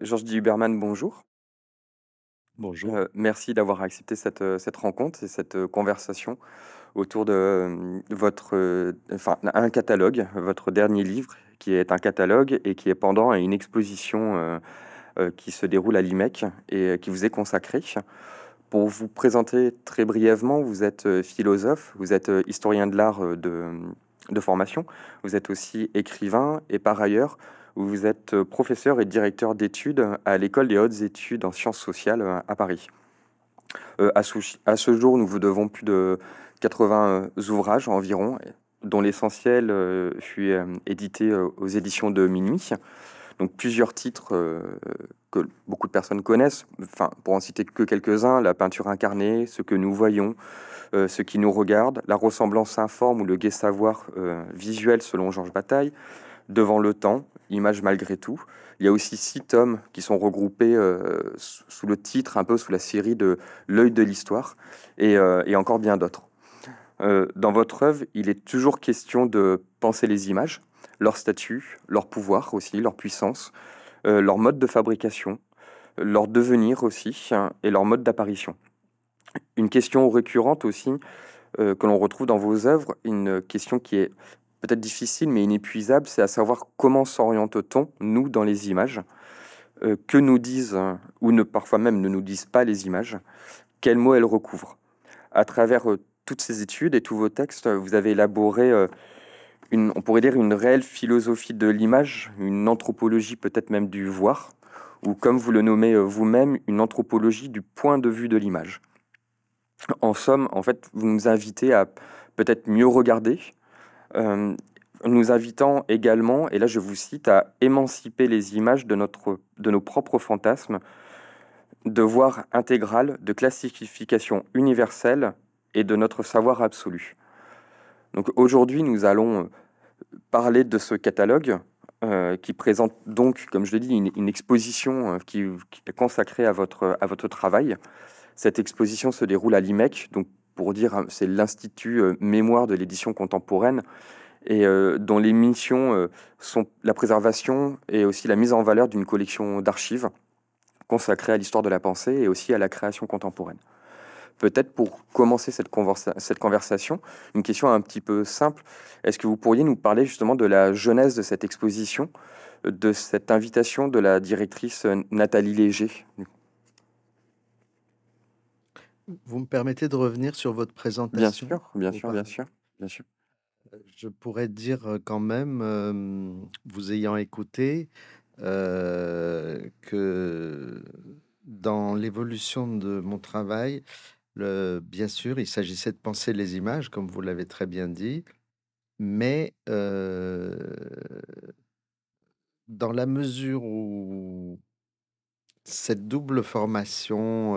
Georges Huberman, bonjour. Bonjour. Heu, merci d'avoir accepté cette, heu, cette rencontre et cette, heu, conversation autour de, votre, enfin, un catalogue, votre dernier livre qui est un catalogue et qui est pendant à une exposition, qui se déroule à l'IMEC et qui vous est consacrée. Pour vous présenter très brièvement, vous êtes, philosophe, vous êtes, historien de l'art, de, de formation. Vous êtes aussi écrivain et par ailleurs, vous êtes, heu, professeur et directeur d'études à l'École des hautes études en sciences sociales, heu, à Paris. Heu, à ce jour, nous vous devons plus de 80, heu, ouvrages environ, dont l'essentiel, fut, édité, aux éditions de Minuit. Donc plusieurs titres, que beaucoup de personnes connaissent, enfin, pour en citer que quelques-uns, La peinture incarnée, Ce que nous voyons, Ce qui nous regarde, La ressemblance informe ou Le gai savoir, visuel selon Georges Bataille, Devant le temps, Images malgré tout. Il y a aussi 6 tomes qui sont regroupés, heu, sous le titre, un peu sous la série de L'œil de l'histoire et et encore bien d'autres. Heu, dans votre œuvre, il est toujours question de penser les images, leur statut, leur pouvoir aussi, leur puissance, leur mode de fabrication, leur devenir aussi hein, et leur mode d'apparition. Une question récurrente aussi, que l'on retrouve dans vos œuvres, une question qui est peut-être difficile mais inépuisable, c'est à savoir comment s'oriente-t-on, nous, dans les images? Heu, que nous disent, euh, ou ne parfois même ne nous disent pas les images? Quels mots elles recouvrent? À travers, heu, toutes ces études et tous vos textes, vous avez élaboré, heu, une on pourrait dire une réelle philosophie de l'image, une anthropologie peut-être même du voir ou comme vous le nommez, vous-même, une anthropologie du point de vue de l'image. En somme, en fait, vous nous invitez à peut-être mieux regarder, nous invitant également, et là je vous cite, à émanciper les images de notre de nos propres fantasmes, de voir intégral, de classification universelle et de notre savoir absolu. Donc aujourd'hui, nous allons, heu, parler de ce catalogue, heu, qui présente donc, comme je l'ai dit, une exposition, qui est consacrée à votre, à votre travail. Cette exposition se déroule à l'IMEC, donc pour dire, hein, c'est l'Institut, heu, Mémoire de l'édition contemporaine et heu, dont les missions, heu, sont la préservation et aussi la mise en valeur d'une collection d'archives consacrée à l'histoire de la pensée et aussi à la création contemporaine. Peut-être pour commencer cette cette conversation, une question un petit peu simple. Est-ce que vous pourriez nous parler justement de la genèse de cette exposition, de cette invitation de la directrice, Nathalie Léger? Vous me permettez de revenir sur votre Bien présentation sûr, bien sûr, bien sûr, bien sûr. Je pourrais dire, heu, quand même, vous ayant écouté, heu, que dans l'évolution de mon travail, le bien sûr, il s'agissait de penser les images, comme vous l'avez très bien dit, mais heu, dans la mesure où cette double formation,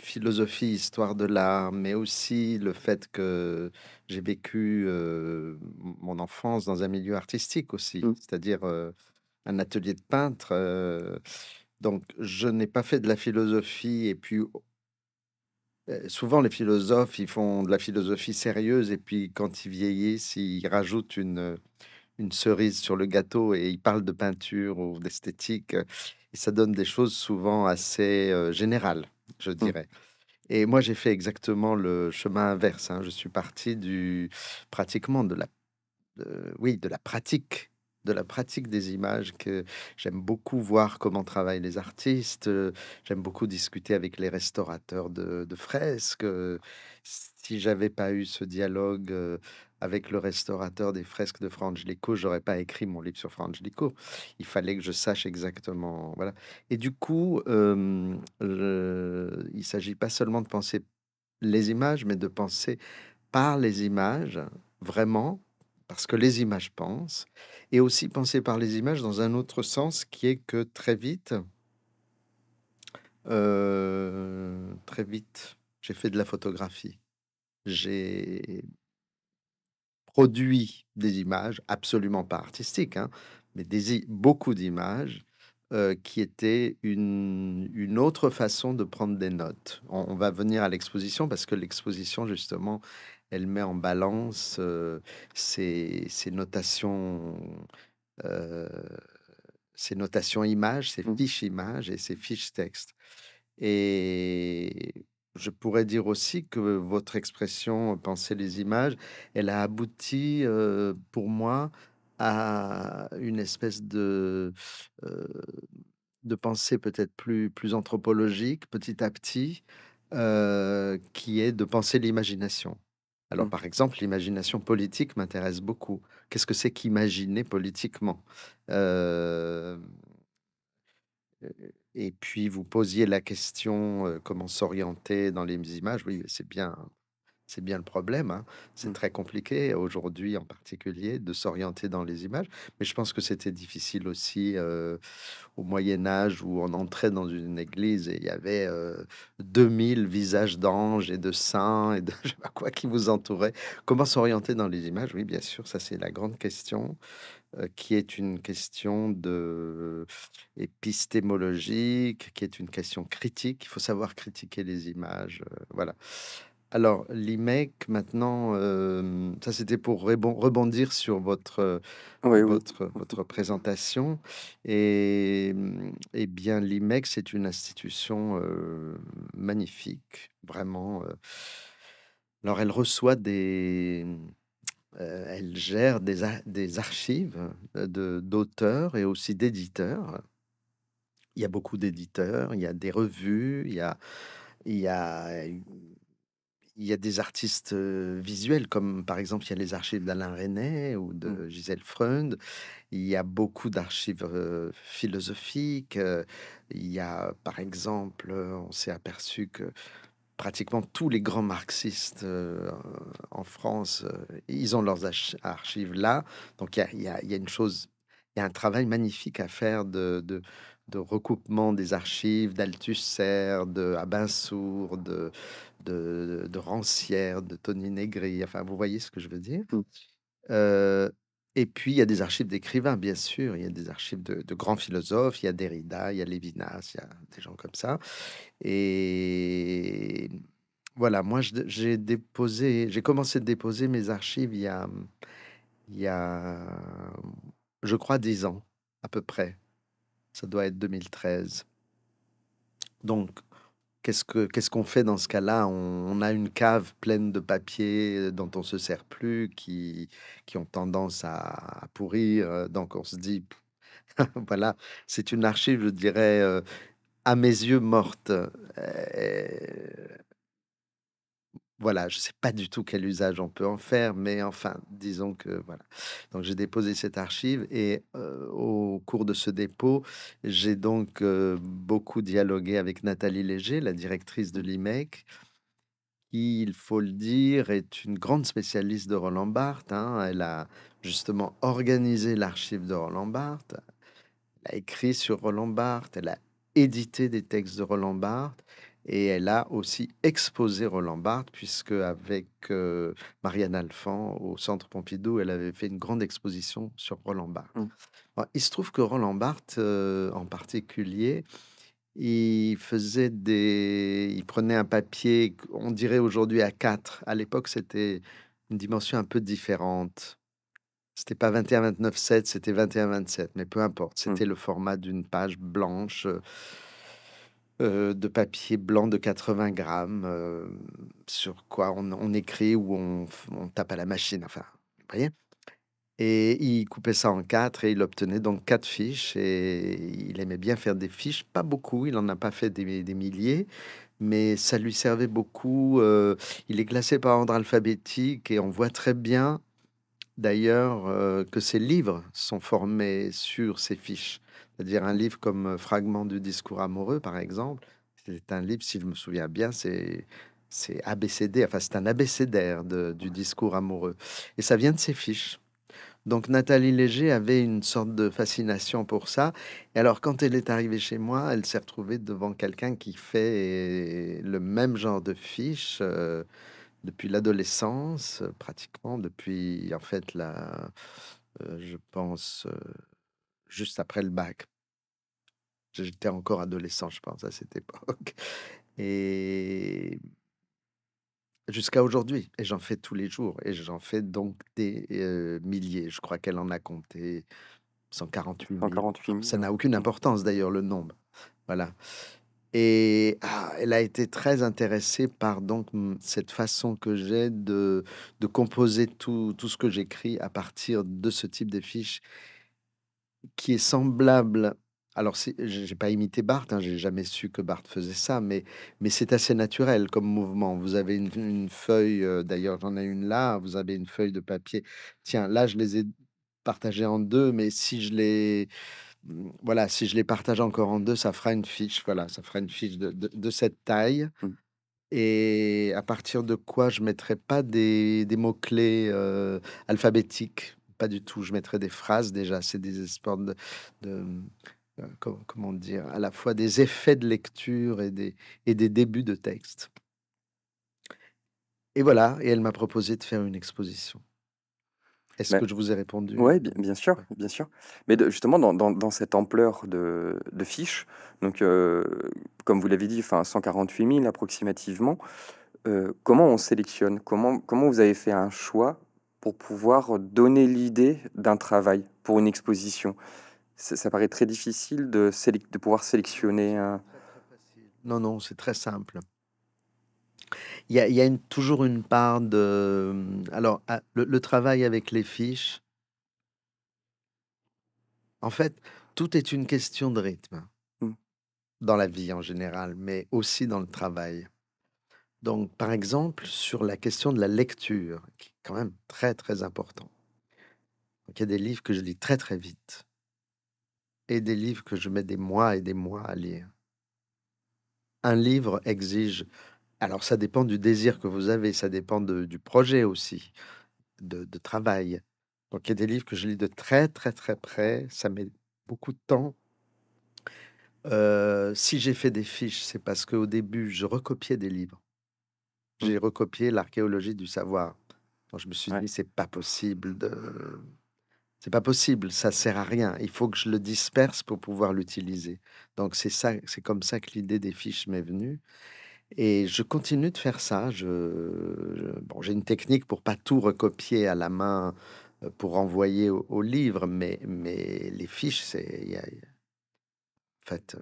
philosophie, histoire de l'art, mais aussi le fait que j'ai vécu, mon enfance dans un milieu artistique aussi, Mmh. c'est-à-dire, un atelier de peintre, donc je n'ai pas fait de la philosophie et puis souvent les philosophes, ils font de la philosophie sérieuse et puis quand ils vieillissent, ils rajoutent une, une cerise sur le gâteau et ils parlent de peinture ou d'esthétique, et ça donne des choses souvent assez, générales, je Mmh. dirais. Et moi, j'ai fait exactement le chemin inverse, hein. Je suis parti du pratiquement de la de oui, de la pratique, de la pratique des images que j'aime beaucoup voir comment travaillent les artistes, heu, j'aime beaucoup discuter avec les restaurateurs de de fresques, heu. Si j'avais pas eu ce dialogue, heu, avec le restaurateur des fresques de Fra Angelico, j'aurais pas écrit mon livre sur Fra Angelico. Il fallait que je sache exactement voilà et du coup, hem, je il s'agit pas seulement de penser les images, mais de penser par les images, vraiment, parce que les images pensent, et aussi penser par les images dans un autre sens qui est que très vite, très vite, j'ai fait de la photographie. J'ai produit des images, absolument pas artistiques, hein, mais des beaucoup d'images, heu, qui étaient une une autre façon de prendre des notes. On on va venir à l'exposition parce que l'exposition justement, elle met en balance, heu, ces ces notations, heu, ces notations images, ces Mmh. fiches images et ces fiches texte. Et je pourrais dire aussi que votre expression «penser les images», elle a abouti, heu, pour moi, à une espèce de, heu, de pensée peut-être plus plus anthropologique, petit à petit, qui est de penser l'imagination. Alors, Mmh. par exemple, l'imagination politique m'intéresse beaucoup. Qu'est-ce que c'est qu'imaginer politiquement? Et puis vous posiez la question, comment s'orienter dans les images. Oui, c'est bien c'est bien le problème, hein. C'est Mmh. très compliqué aujourd'hui, en particulier, de s'orienter dans les images. Mais je pense que c'était difficile aussi, au Moyen Âge où on entrait dans une église et il y avait, heu, 2000 visages d'anges et de saints et de je sais pas quoi qui vous entouraient. Comment s'orienter dans les images? Oui, bien sûr, ça c'est la grande question qui est une question de épistémologique, qui est une question critique. Il faut savoir critiquer les images, heu, voilà. Alors l'IMEC maintenant, ça c'était pour rebondir sur votre, oui. votre votre présentation et et bien l'IMEC, c'est une institution, magnifique, vraiment. Alors elle reçoit des, mmh Heu, elle gère des archives, de d'auteurs et aussi d'éditeurs. Il y a beaucoup d'éditeurs, il y a des revues, il y a il y a il y a des artistes, heu, visuels comme par exemple, il y a les archives d'Alain Resnais ou Mmh. de Gisèle Freund. Il y a beaucoup d'archives, philosophiques, il y a par exemple, on s'est aperçu que Pratiquement tous les grands marxistes, heu, en France, heu, ils ont leurs archives là. Donc il y a y y une chose il y a un travail magnifique à faire de de de recoupement des archives d'Althusser, de Abinsour, de de de Rancière, de Tony Negri. Enfin, vous voyez ce que je veux dire? Mmh. Et puis il y a des archives d'écrivains, bien sûr. Il y a des archives de grands philosophes. Il y a Derrida, il y a Lévinas, il y a des gens comme ça. Et voilà, moi, j'ai déposé j'ai commencé de déposer mes archives il y a, il y a, je crois 10 ans, à peu près. Ça doit être 2013. Donc, qu'est-ce que qu'est-ce qu'on fait dans ce cas-là? On a une cave pleine de papiers, heu, dont on se sert plus, qui qui ont tendance à pourrir, heu, donc on se dit: «Voilà, c'est une archive, je dirais, heu, à mes yeux morte». Voilà, je sais pas du tout quel usage on peut en faire, mais enfin, disons que voilà. Donc j'ai déposé cette archive et au cours de ce dépôt, j'ai donc, beaucoup dialogué avec Nathalie Léger, la directrice de l'IMEC, qui, il faut le dire, est une grande spécialiste de Roland Barthes, hein. Elle a justement organisé l'archive de Roland Barthes, elle a écrit sur Roland Barthes, elle a édité des textes de Roland Barthes et elle a aussi exposé Roland Barthes puisque avec, heu, Marianne Alphand au Centre Pompidou, elle avait fait une grande exposition sur Roland Barthes. Mmh. Il se trouve que Roland Barthes, heu, en particulier, il faisait des il prenait un papier on dirait aujourd'hui a quatre. À l'époque, c'était une dimension un peu différente. C'était pas 21-29-7, c'était 21-27, mais peu importe. Mmh. C'était le format d'une page blanche, heu, de papier blanc de 80 grammes, hem, sur quoi on écrit ou on tape à la machine, enfin, vous voyez? Et il coupait ça en 4 et il obtenait donc 4 fiches et il aimait bien faire des fiches, pas beaucoup, il en a pas fait des milliers, mais ça lui servait beaucoup, heu, il les classait par ordre alphabétique et on voit très bien D'ailleurs, que ces livres sont formés sur ces fiches. C'est-à-dire un livre comme, heu, Fragments du discours amoureux, par exemple, c'est un livre, si je me souviens bien, c'est c'est abécédaire, enfin, c'est un abécédaire de du discours amoureux. Et ça vient de ces fiches. Donc Nathalie Léger avait une sorte de fascination pour ça. Et alors quand elle est arrivée chez moi, elle s'est retrouvée devant quelqu'un qui fait le même genre de fiches, heu depuis l'adolescence, heu, pratiquement depuis, en fait, la je pense, juste après le bac. J'étais encore adolescent, je pense, à cette époque et jusqu'à aujourd'hui et j'en fais tous les jours et j'en fais donc des, heu, milliers. Je crois qu'elle en a compté 148 000. 148 000. Ça n'a aucune importance d'ailleurs le nombre. Voilà. Et ah, elle a été très intéressée par donc mm, cette façon que j'ai de, de composer tout, tout ce que j'écris à partir de ce type de fiches qui est semblable. Alors, j'ai pas imité Barthes, hein, j'ai jamais su que Barthes faisait ça, mais, mais c'est assez naturel comme mouvement. Vous avez une, une feuille, euh, d'ailleurs, j'en ai une là, vous avez une feuille de papier. Tiens, là, je les ai partagées en deux, mais si je les, mm, voilà, si je les partage encore en deux, ça fera une fiche, voilà, ça fera une fiche de, de- de cette taille. Mm. Et à partir de quoi je mettrai pas des, des mots-clés euh, alphabétiques, pas du tout. Je mettrai des phrases déjà. C'est des espoirs de, de- euh, co- comment dire, à la fois des effets de lecture et des, et des débuts de texte. Et voilà, et elle m'a proposé de faire une exposition. Est-ce que je vous ai répondu? Oui, bien, bien sûr, bien sûr. Mais de- justement, dans, dans- dans cette ampleur de, de fiches, donc euh, comme vous l'avez dit, enfin 148 000 approximativement, euh, comment on sélectionne? Comment, comment vous avez fait un choix pour pouvoir donner l'idée d'un travail pour une exposition? Ça, ça paraît très difficile de, pouvoir sélectionner un... Non, non, c'est très simple. Il y a, il y a une- toujours une part de... Alors, ah, le, le travail avec les fiches, en fait, tout est une question de rythme Mm. dans la vie en général, mais aussi dans le travail. Donc, par exemple, sur la question de la lecture, qui est quand même très, très important. Donc, il y a des livres que je lis très, très vite et des livres que je mets des mois et des mois à lire. Un livre exige, alors ça dépend du désir que vous avez, ça dépend du projet aussi, de, de travail. Donc, il y a des livres que je lis de très, très, très près, ça met beaucoup de temps. Euh, si j'ai fait des fiches, c'est parce qu'au début, je recopiais des livres. Mm. J'ai recopié l'archéologie du savoir. Je me suis Ouais. dit, c'est pas possible de. C'est pas possible, ça sert à rien. Il faut que je le disperse pour pouvoir l'utiliser. Donc, c'est ça, c'est comme ça que l'idée des fiches m'est venue. Et je continue de faire ça. Je, je- bon, j'ai une technique pour pas tout recopier à la main euh, pour envoyer au, au livre, mais, mais les fiches, c'est, y a- en fait, euh,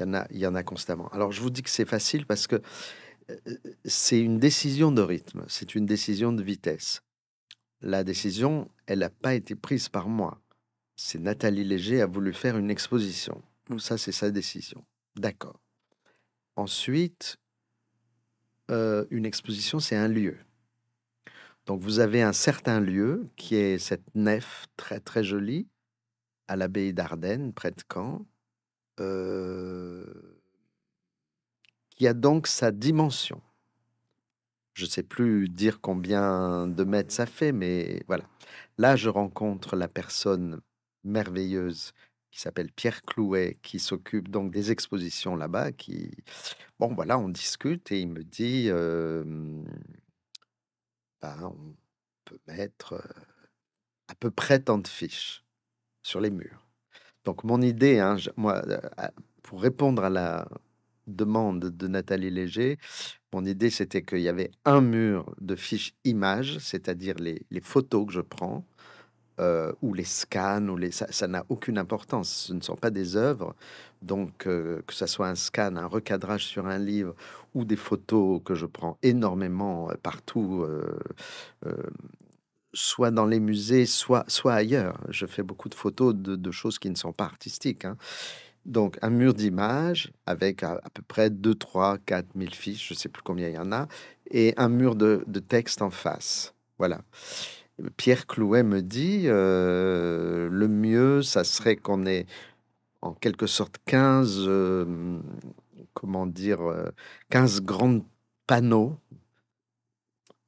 il y en a, il y en a constamment. Alors, je vous dis que c'est facile parce que c'est une décision de rythme, c'est une décision de vitesse. La décision, elle n'a pas été prise par moi. C'est Nathalie Léger a voulu faire une exposition. Ça, c'est sa décision. D'accord. Ensuite, euh, une exposition, c'est un lieu. Donc, vous avez un certain lieu qui est cette nef très très jolie à l'abbaye d'Ardennes, près de Caen, euh, qui a donc sa dimension. Je ne sais plus dire combien de mètres ça fait, mais voilà. Là, je rencontre la personne merveilleuse qui s'appelle Pierre Clouet, qui s'occupe donc des expositions là-bas, qui, bon, voilà, on discute et il me dit, euh, ben, on peut mettre euh, à peu près tant de fiches sur les murs. Donc, mon idée, hein, moi, euh, pour répondre à la demande de Nathalie Léger, mon idée, c'était qu'il y avait un mur de fiches images, c'est-à-dire les, photos que je prends, euh, ou les scans, ou ça n'a aucune importance. Ce ne sont pas des œuvres. Donc, euh, que ce soit un scan, un recadrage sur un livre, ou des photos que je prends énormément euh, partout, soit dans les musées, soit, ailleurs. Je fais beaucoup de photos de, de choses qui ne sont pas artistiques. hein. Donc, un mur d'images avec à, peu près 2, 3, 4 000 fiches, je ne sais plus combien il y en a, et un mur de, de texte en face. Voilà. Pierre Clouet me dit, euh, le mieux, ça serait qu'on ait en quelque sorte 15, euh, comment dire, euh, 15 grands panneaux.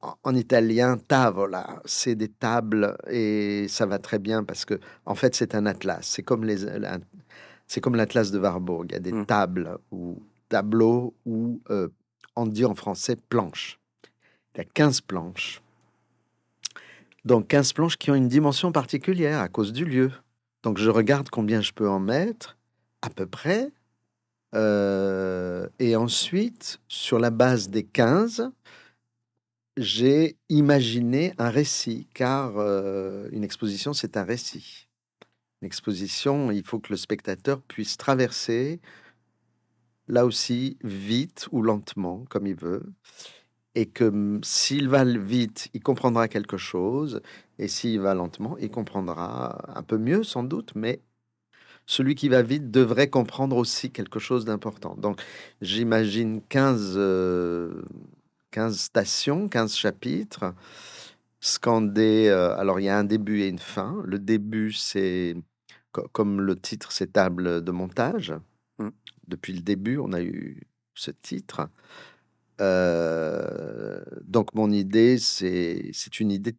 En, en italien, tavola, c'est des tables et ça va très bien parce que, en fait, c'est un atlas. C'est comme les, c'est comme l'atlas de Warburg. Il y a des Mm. tables ou tableaux ou, euh, on dit en français, planches. Il y a 15 planches. Donc 15 planches qui ont une dimension particulière à cause du lieu. Donc je regarde combien je peux en mettre, à peu près. euh, et ensuite, sur la base des 15, j'ai imaginé un récit, car euh, une exposition, c'est un récit. L'exposition, il faut que le spectateur puisse traverser, là aussi, vite ou lentement, comme il veut, et que s'il va vite, il comprendra quelque chose, et s'il va lentement, il comprendra un peu mieux sans doute, mais celui qui va vite devrait comprendre aussi quelque chose d'important. Donc j'imagine 15, 15 stations, 15 chapitres, scandés. Euh, alors il y a un début et une fin. Le début, c'est comme le titre, c'est table de montage. Mmh. Depuis le début, on a eu ce titre. Euh, donc mon idée, c'est c'est une idée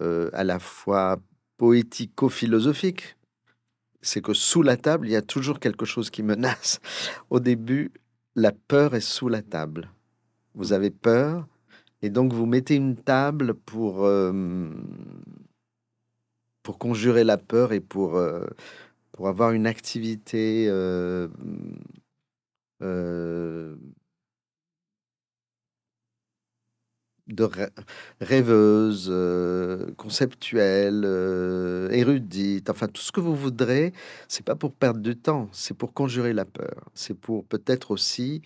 euh, à la fois poético-philosophique. C'est que sous la table, il y a toujours quelque chose qui menace. Au début, la peur est sous la table. Vous avez peur, et donc vous mettez une table pour, euh, pour conjurer la peur et pour, euh, pour avoir une activité euh, de rêveuse, conceptuelle, érudite, enfin tout ce que vous voudrez, c'est pas pour perdre du temps, c'est pour conjurer la peur. C'est pour peut-être aussi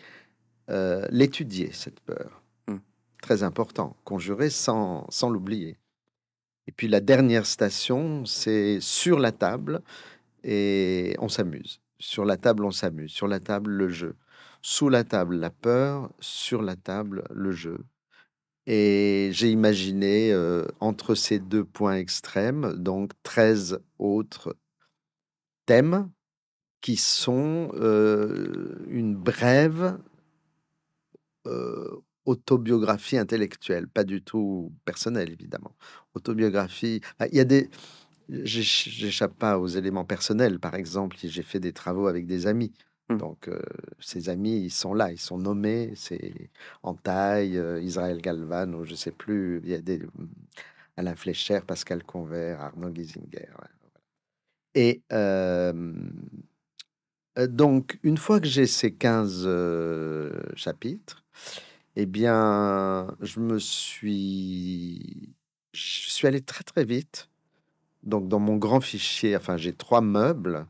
l'étudier, cette peur. Mmh. Très important, conjurer sans, sans l'oublier. Et puis la dernière station, c'est sur la table et on s'amuse. Sur la table, on s'amuse. Sur la table, le jeu. Sous la table, la peur. Sur la table, le jeu. Et j'ai imaginé entre ces deux points extrêmes, donc 13 autres thèmes qui sont une brève autobiographie intellectuelle, pas du tout personnelle, évidemment. Autobiographie, il y a des... J'échappe pas aux éléments personnels, par exemple, j'ai fait des travaux avec des amis. Mmh. Donc, ces amis, ils sont là, ils sont nommés, c'est en taille, Israël Galvan, ou je sais plus, il y a des... Mmh, Alain Flécher, Pascal Convert, Arnaud Giesinger. Et donc, une fois que j'ai ces 15 chapitres, eh bien, je me suis je suis allé très, très vite. Donc dans mon grand fichier, enfin, j'ai trois meubles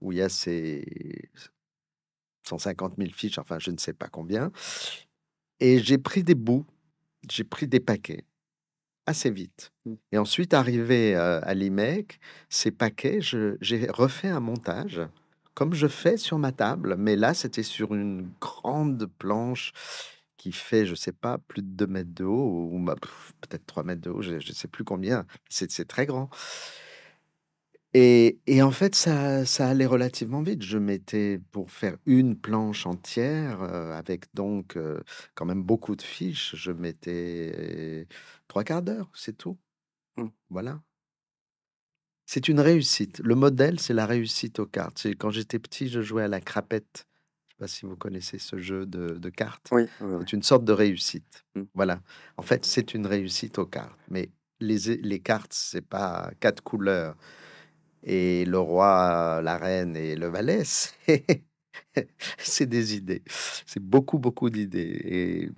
où il y a ces 150 000 fiches, enfin, je ne sais pas combien et j'ai pris des bouts, j'ai pris des paquets assez vite mmh. et ensuite arrivé, à l'IMEC, ces paquets, j'ai refait un montage comme je fais sur ma table, mais là, c'était sur une grande planche qui fait, je sais pas, plus de 2 mètres de haut ou peut-être 3 mètres de haut, je ne sais plus combien. C'est très grand. Et, et, en fait, ça, ça allait relativement vite. Je mettais pour faire une planche entière, euh, avec donc euh, quand même beaucoup de fiches, je mettais trois quarts d'heure, c'est tout. Mmh. Voilà. C'est une réussite. Le modèle, c'est la réussite aux cartes. Quand j'étais petit, je jouais à la crapette pas si vous connaissez ce jeu de, cartes. Oui, C'est une sorte de réussite. Mmh. Voilà. En fait, c'est une réussite aux cartes. Mais les, les cartes, c'est pas quatre couleurs. Et le roi, la reine et le valet, c'est des idées. C'est beaucoup, beaucoup d'idées. Et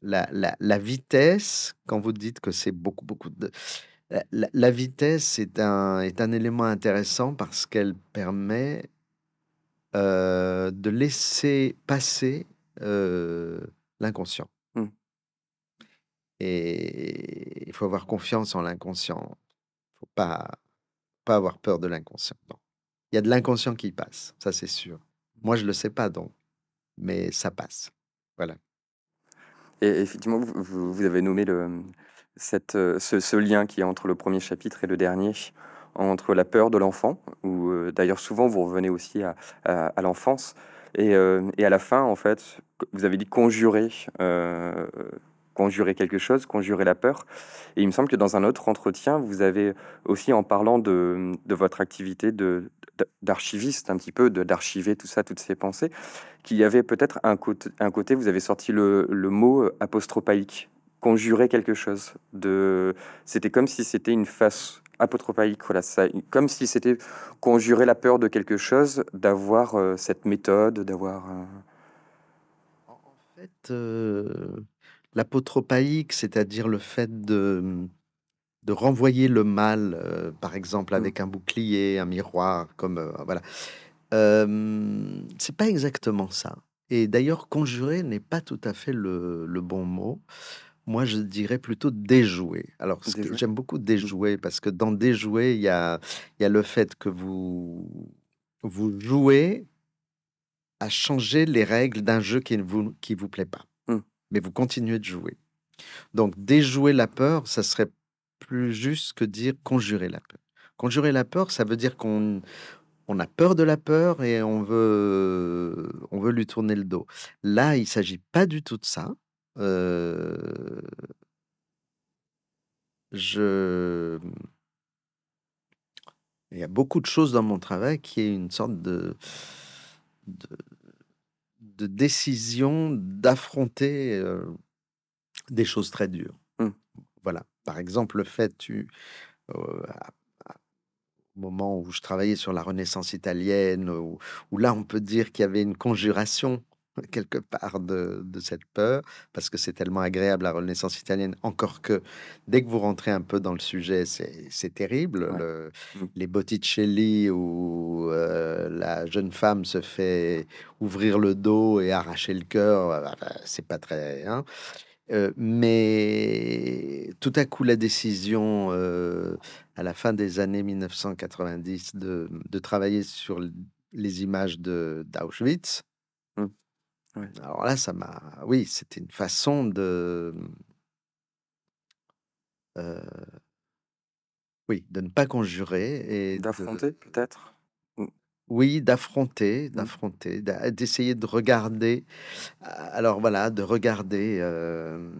la, la, la, vitesse, quand vous dites que c'est beaucoup, beaucoup de... La, la vitesse est un, est un élément intéressant parce qu'elle permet euh, de laisser passer euh, l'inconscient. Mmh. Et il faut avoir confiance en l'inconscient. Il faut pas, pas avoir peur de l'inconscient. Il y a de l'inconscient qui passe, ça c'est sûr. Moi, je le sais pas donc, mais ça passe. Voilà. Et effectivement, vous, vous avez nommé le, cette, euh, ce, ce, lien qui est entre le premier chapitre et le dernier, entre la peur de l'enfant, ou euh, d'ailleurs souvent vous revenez aussi à, l'enfance, et, euh, et, à la fin, en fait, vous avez dit conjurer, euh, conjurer quelque chose, conjurer la peur. Et il me semble que dans un autre entretien, vous avez aussi, en parlant de, votre activité de d'archiviste, un petit peu, d'archiver tout ça, toutes ces pensées, qu'il y avait peut-être un côté, un côté, vous avez sorti le, le mot apostropaïque, conjurer quelque chose. De, c'était comme si c'était une face apotropaïque, voilà, ça, comme si c'était conjurer la peur de quelque chose, d'avoir euh, cette méthode, d'avoir. Euh, en fait, euh, l'apotropaïque, c'est-à-dire le fait de de renvoyer le mal, par exemple Mmh. avec un bouclier, un miroir, comme voilà. C'est pas exactement ça. Et d'ailleurs, conjurer n'est pas tout à fait le, le bon mot. Moi, je dirais plutôt déjouer. Alors, j'aime beaucoup déjouer parce que dans déjouer, il y a, il y a le fait que vous vous jouez à changer les règles d'un jeu qui ne vous, qui vous plaît pas, Mmh. mais vous continuez de jouer. Donc, déjouer la peur, ça serait plus juste que dire conjurer la peur. Conjurer la peur, ça veut dire qu'on on a peur de la peur et on veut, on veut lui tourner le dos. Là, il s'agit pas du tout de ça. Euh, je, il y a beaucoup de choses dans mon travail qui est une sorte de, de, de décision d'affronter euh, des choses très dures. Mmh. Voilà. Par exemple, le fait, tu, euh, au moment où je travaillais sur la Renaissance italienne, où, où là, on peut dire qu'il y avait une conjuration quelque part de, de cette peur, parce que c'est tellement agréable la Renaissance italienne, encore que dès que vous rentrez un peu dans le sujet, c'est terrible. Ouais. Le- Mmh. les Botticelli où euh, la jeune femme se fait ouvrir le dos et arracher le cœur, euh, bah, c'est pas très... hein. Euh, mais tout à coup, la décision euh, à la fin des années 1990 de, de travailler sur les images d'Auschwitz. Ouais. alors là, ça m'a... Oui, c'était une façon de... euh, oui, de ne pas conjurer et de... D'affronter peut-être? Oui, d'affronter, Mmh. d'affronter, d'a- d'essayer de regarder. Alors voilà, de regarder, euh,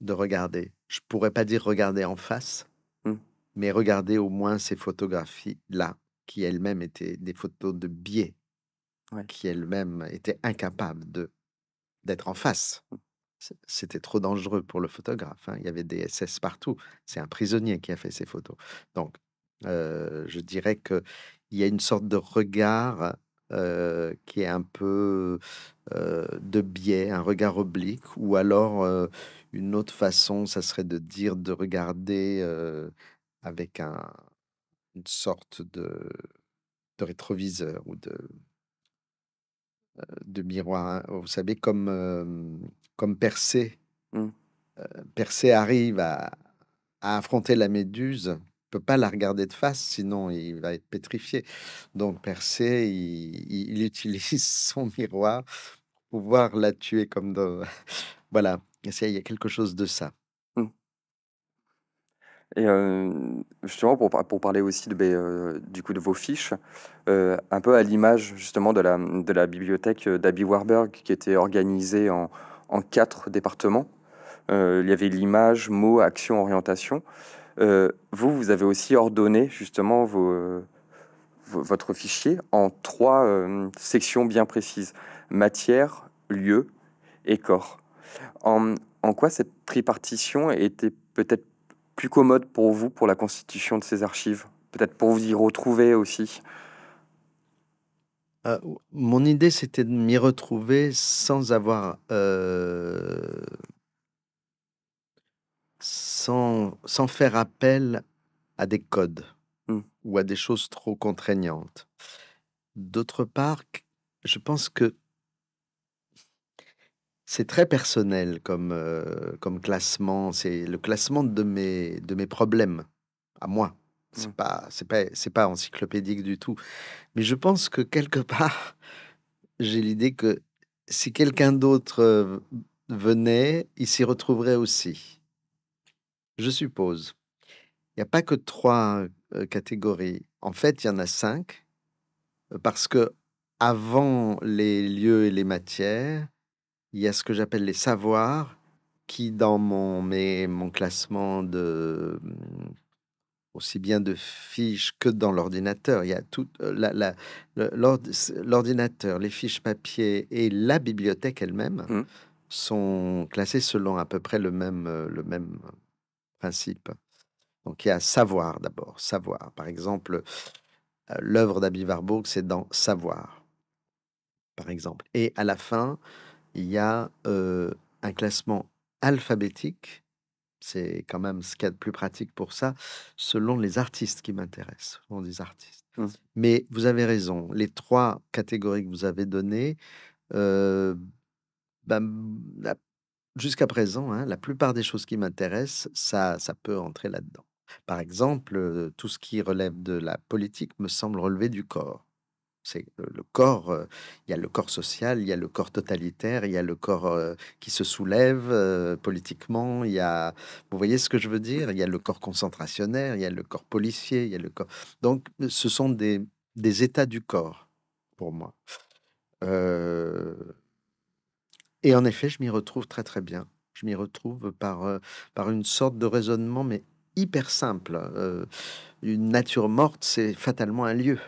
de regarder. Je pourrais pas dire regarder en face, Mmh. mais regarder au moins ces photographies-là, qui elles-mêmes étaient des photos de biais, Ouais. qui elles-mêmes étaient incapables de d'être en face. Mmh. C'était trop dangereux pour le photographe. hein. Il y avait des SS partout. C'est un prisonnier qui a fait ces photos. Donc, euh, je dirais que il y a une sorte de regard euh, qui est un peu euh, de biais, un regard oblique, ou alors euh, une autre façon, ça serait de dire de regarder avec un, une sorte de, de rétroviseur ou de, de miroir. hein. Vous savez, comme, euh, comme Persée. Mmh. Persée arrive à, à affronter la méduse, il peut pas la regarder de face, sinon il va être pétrifié. Donc Persée, il, il- il utilise son miroir pour pouvoir la tuer comme dans... Voilà, il y a quelque chose de ça. Et justement pour pour parler aussi de, heu, du coup de vos fiches, un peu à l'image justement de la, de la bibliothèque, d'Abby Warburg qui était organisée en en 4 départements. Il y avait l'image, mots, action, orientation. Vous, vous avez aussi ordonné justement vos, votre fichier en 3 hem, sections bien précises: matière, lieu et corps. En en quoi cette tripartition était peut-être plus commode pour vous, pour la constitution de ces archives? Peut-être pour vous y retrouver aussi? Euh, mon idée, c'était de m'y retrouver sans avoir... euh, sans, sans faire appel à des codes Mmh. ou à des choses trop contraignantes. D'autre part, je pense que c'est très personnel comme, euh, comme classement. C'est le classement de mes, de mes problèmes à moi. C'est Mmh. pas, c'est pas, c'est pas encyclopédique du tout. Mais je pense que quelque part, j'ai l'idée que si quelqu'un d'autre euh, venait, il s'y retrouverait aussi. Je suppose. Il n'y a pas que trois euh, catégories. En fait, il y en a cinq. Parce que avant les lieux et les matières, il y a ce que j'appelle les savoirs, qui dans mon, mes- mon classement de hum, aussi bien de fiches que dans l'ordinateur, il y a tout euh, l'ordinateur, les fiches papier et la bibliothèque elle-même Mmh. sont classés selon à peu près le même, euh, le même principe. Donc il y a savoir d'abord, savoir. Par exemple, euh, l'œuvre d'Abby Warburg, c'est dans savoir, par exemple. Et à la fin, il y a euh, un classement alphabétique C'est quand même ce qu'il y a de plus pratique pour ça, selon les artistes qui m'intéressent, selon des artistes. Mmh. Mais vous avez raison, les 3 catégories que vous avez données, mmh, la jusqu'à présent, hein, la plupart des choses qui m'intéressent, ça ça peut entrer là-dedans. Par exemple, heu, tout ce qui relève de la politique me semble relever du corps. C'est le corps, heu, il y a le corps social, il y a le corps totalitaire, il y a le corps, heu, qui se soulève, heu, politiquement, il y a vous voyez ce que je veux dire? Il y a le corps concentrationnaire, il y a le corps policier, il y a le corps donc ce sont des des états du corps pour moi. Et en effet, je m'y retrouve très, très bien. Je m'y retrouve par, par une sorte de raisonnement, mais hyper simple, une nature morte, c'est fatalement un lieu.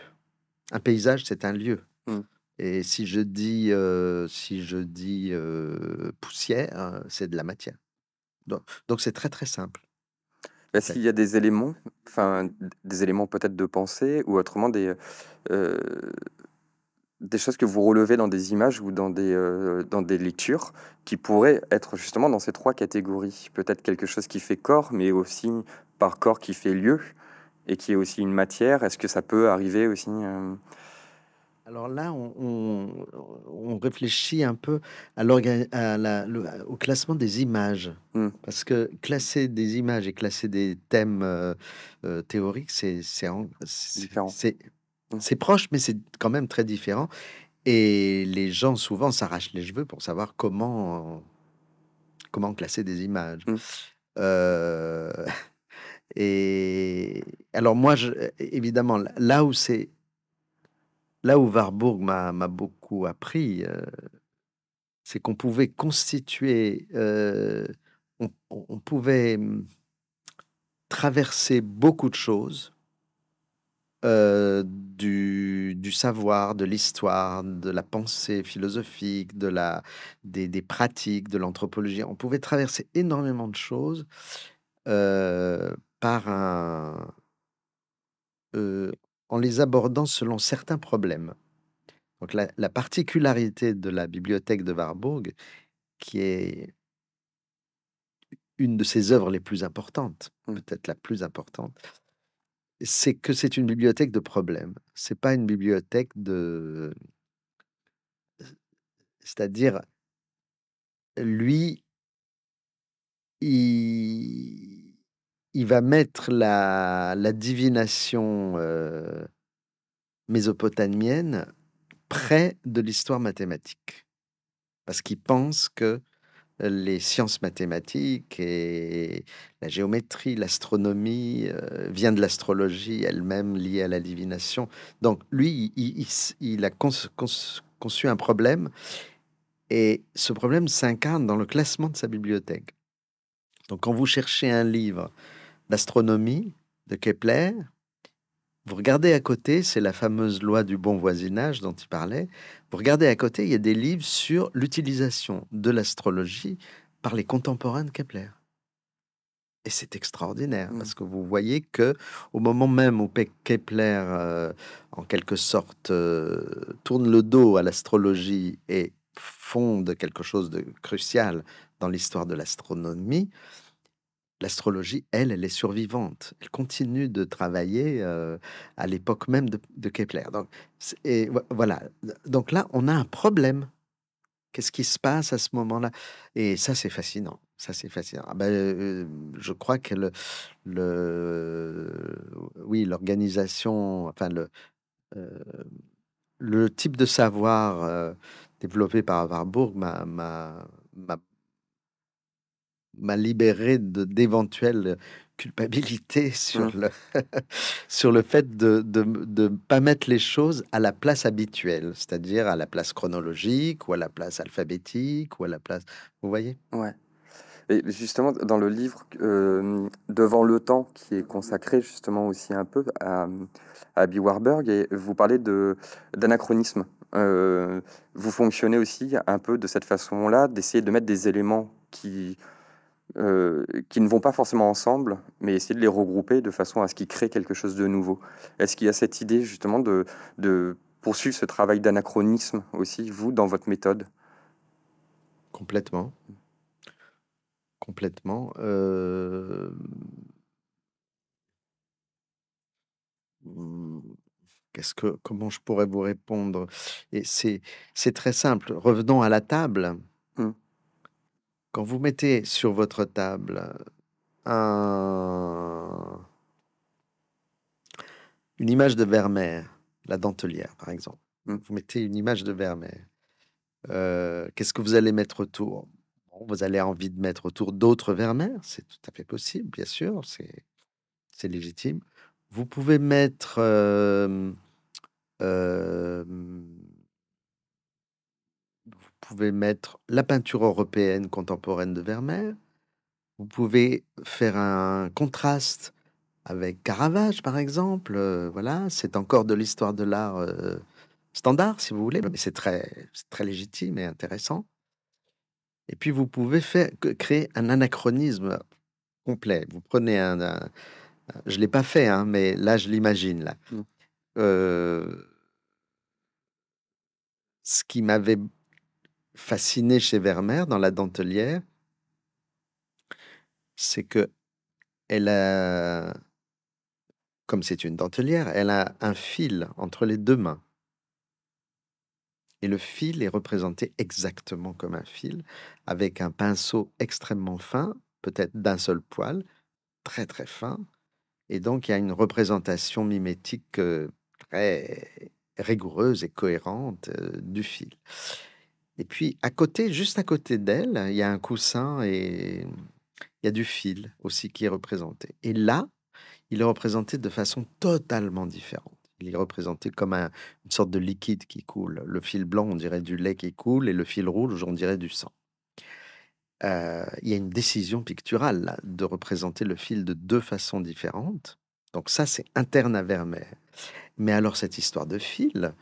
Un paysage, c'est un lieu Mmh. et si je dis, heu, si je dis, heu, poussière, heu, c'est de la matière. Donc c'est très, très simple. Est-ce qu'il y a des éléments, enfin, des éléments peut-être de pensée ou autrement des, heu des choses que vous relevez dans des images ou dans des, dans des lectures qui pourraient être justement dans ces 3 catégories? Peut-être quelque chose qui fait corps, mais aussi par corps qui fait lieu et qui est aussi une matière. Est-ce que ça peut arriver aussi, hem? Alors là, on on on réfléchit un peu à à la le au classement des images. Mmh, Parce que classer des images et classer des thèmes, heu heu, théoriques, c'est c'est Mmh, proche, mais c'est quand même très différent et les gens souvent s'arrachent les cheveux pour savoir comment comment classer des images. mmh, Heu et alors moi, évidemment, là où c'est là où Warburg m'a beaucoup appris, heu, c'est qu'on pouvait constituer, heu, on pouvait, mmh, traverser beaucoup de choses Heu, du savoir, de l'histoire, de la pensée philosophique, de la des pratiques, de l'anthropologie. On pouvait traverser énormément de choses, par un heu, en les abordant selon certains problèmes. Donc la la particularité de la bibliothèque de Warburg, qui est une de ses œuvres les plus importantes, mmh. peut-être la plus importante, c'est que c'est une bibliothèque de problèmes. C'est pas une bibliothèque de c'est-à-dire Lui, il il va mettre la divination, heu, mésopotamienne près de l'histoire mathématique. Parce qu'il pense que les sciences mathématiques et la géométrie, l'astronomie, heu, vient de l'astrologie elle-même liée à la divination. Donc lui, il a conç conç conçu un problème et ce problème s'incarne dans le classement de sa bibliothèque. Donc quand vous cherchez un livre d'astronomie de Kepler, vous regardez à côté, c'est la fameuse loi du bon voisinage dont il parlait. Vous regardez à côté, il y a des livres sur l'utilisation de l'astrologie par les contemporains de Kepler. Et c'est extraordinaire Mmh. parce que vous voyez que au moment même où Kepler, euh, en quelque sorte, euh, tourne le dos à l'astrologie et fonde quelque chose de crucial dans l'histoire de l'astronomie, L'astrologie, elle, elle est survivante. Elle continue de travailler, heu, à l'époque même de Kepler. Donc et voi voilà. Donc là, on a un problème. Qu'est-ce qui se passe à ce moment-là? Et ça, c'est fascinant. Ça, c'est fascinant. Ah bah, heu, je crois que le le oui, l'organisation, enfin le, le type de savoir, développé par Warburg m'a m'a libéré de d'éventuelles culpabilités sur Mmh. le sur le fait de de m de pas mettre les choses à la place habituelle, c'est-à-dire à la place chronologique ou à la place alphabétique ou à la place vous voyez? Ouais et justement dans le livre, Devant le temps qui est consacré justement aussi un peu à, à Abby Warburg et vous parlez de d'anachronisme. Heu, vous fonctionnez aussi un peu de cette façon-là, d'essayer de mettre des éléments qui Heu, qui ne vont pas forcément ensemble, mais essayer de les regrouper de façon à ce qu'ils créent quelque chose de nouveau. Est-ce qu'il y a cette idée justement de poursuivre ce travail d'anachronisme aussi, vous, dans votre méthode? Complètement, complètement. Euh, qu'est-ce que, comment je pourrais vous répondre? C'est très simple. Revenons à la table. Quand vous mettez sur votre table un, une image de Vermeer, la dentelière par exemple, Mmh. vous mettez une image de Vermeer, euh, qu'est-ce que vous allez mettre autour? Bon, Vous allez envie de mettre autour d'autres Vermeer, c'est tout à fait possible, bien sûr, c'est légitime. Vous pouvez mettre euh, euh, pouvez mettre la peinture européenne contemporaine de Vermeer. Vous pouvez faire un contraste avec Caravage, par exemple. euh, voilà, c'est encore de l'histoire de l'art euh, standard, si vous voulez, mais c'est très, très légitime et intéressant. Et puis, vous pouvez faire, créer un anachronisme complet. Vous prenez un... un- je ne l'ai pas fait, hein, mais là, je l'imagine. Là. Mm. Euh, ce qui m'avait fasciné chez Vermeer dans la dentelière, c'est que elle a, comme c'est une dentelière, elle a un fil entre les deux mains. Et le fil est représenté exactement comme un fil, avec un pinceau extrêmement fin, peut-être d'un seul poil, très très fin. Et donc il y a une représentation mimétique euh, très rigoureuse et cohérente euh, du fil. Et puis à côté, juste à côté d'elle, il y a un coussin et il y a du fil aussi qui est représenté. Et là, il est représenté de façon totalement différente. Il est représenté comme un- une sorte de liquide qui coule. Le fil blanc, on dirait du lait qui coule, et le fil rouge, on dirait du sang. Euh, il y a une décision picturale de représenter le fil de deux façons différentes. Donc ça, c'est interne à Vermeer. Mais alors cette histoire de fil,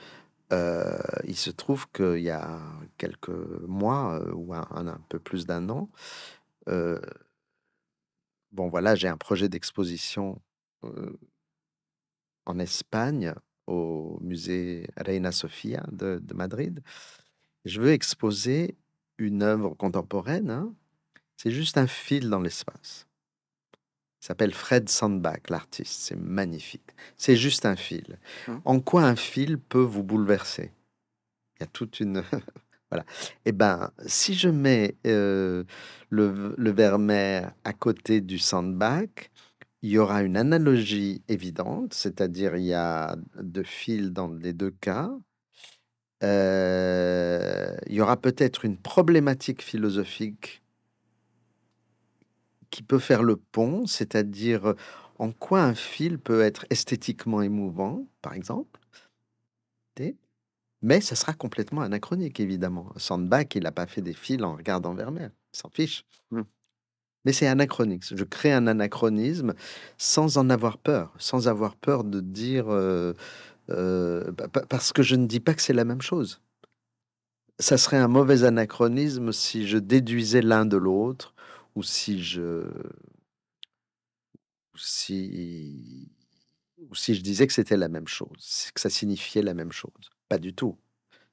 euh, il se trouve qu'il y a quelques mois euh, ou un, peu plus d'un an, euh, bon voilà, j'ai un projet d'exposition en Espagne au musée Reina Sofia de, de Madrid. Je veux exposer une œuvre contemporaine. hein. C'est juste un fil dans l'espace. S'appelle Fred Sandbach, l'artiste. C'est magnifique. C'est juste un fil. Mmh. En quoi un fil peut vous bouleverser? Il y a toute une... voilà. Eh ben, si je mets euh, le, le Vermeer à côté du Sandbach, il y aura une analogie évidente, c'est-à-dire il y a deux fils dans les deux cas. Euh, il y aura peut-être une problématique philosophique qui peut faire le pont, c'est-à-dire en quoi un fil peut être esthétiquement émouvant, par exemple. Mais ça sera complètement anachronique, évidemment. Sandbach, il n'a pas fait des fils en regardant Vermeer. Il s'en fiche. Mm. Mais c'est anachronique. Je crée un anachronisme sans en avoir peur, sans avoir peur de dire... euh, euh, pa- pa- parce que je ne dis pas que c'est la même chose. Ça serait un mauvais anachronisme si je déduisais l'un de l'autre ou si je... si, ou si je disais que c'était la même chose, que ça signifiait la même chose. Pas du tout.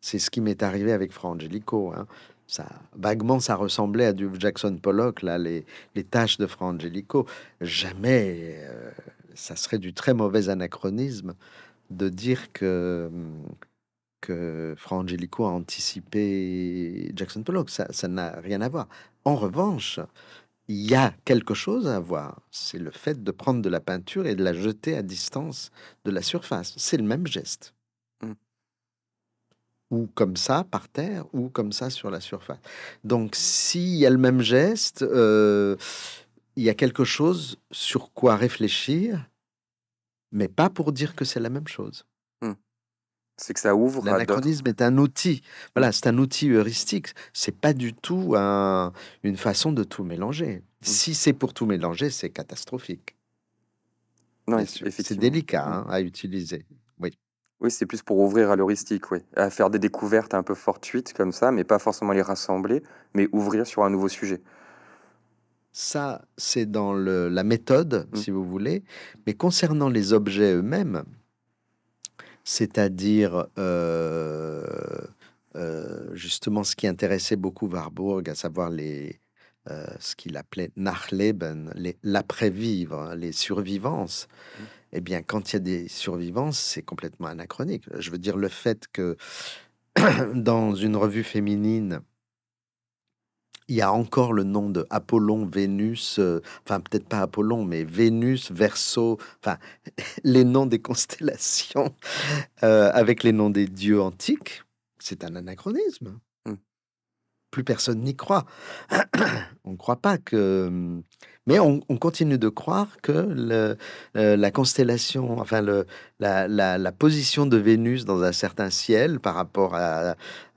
C'est ce qui m'est arrivé avec Fra Angelico. hein. Ça, vaguement, ça ressemblait à du Jackson Pollock, là, les, les tâches de Fra Angelico. Jamais, euh, ça serait du très mauvais anachronisme de dire que, que Fra a anticipé Jackson Pollock. Ça n'a rien à voir. En revanche, il y a quelque chose à voir. C'est le fait de prendre de la peinture et de la jeter à distance de la surface. C'est le même geste. Mm. Ou comme ça, par terre, ou comme ça sur la surface. Donc, s'il y a le même geste, euh, il y a quelque chose sur quoi réfléchir, mais pas pour dire que c'est la même chose. C'est que ça ouvre. L'anachronisme est un outil. Voilà, c'est un outil heuristique. C'est pas du tout un- une façon de tout mélanger. Si c'est pour tout mélanger, c'est catastrophique. Non. C'est délicat Mm. hein, à utiliser. Oui. Oui, c'est plus pour ouvrir à l'heuristique, oui. À faire des découvertes un peu fortuites comme ça, mais pas forcément les rassembler, mais ouvrir sur un nouveau sujet. Ça, c'est dans le- la méthode, Mm. si vous voulez. Mais concernant les objets eux-mêmes, c'est-à-dire euh, euh, justement ce qui intéressait beaucoup Warburg, à savoir les, euh, ce qu'il appelait Nachleben, l'après-vivre, hein, les survivances, Mmh. eh bien, quand il y a des survivances, c'est complètement anachronique. Je veux dire, le fait que dans une revue féminine, il y a encore le nom de Apollon, Vénus, euh, enfin peut-être pas Apollon, mais Vénus, Verseau, enfin les noms des constellations euh, avec les noms des dieux antiques, c'est un anachronisme. Mm. Plus personne n'y croit. on ne croit pas que... Mais on, on continue de croire que euh, la constellation, enfin la, position de Vénus dans un certain ciel par rapport à,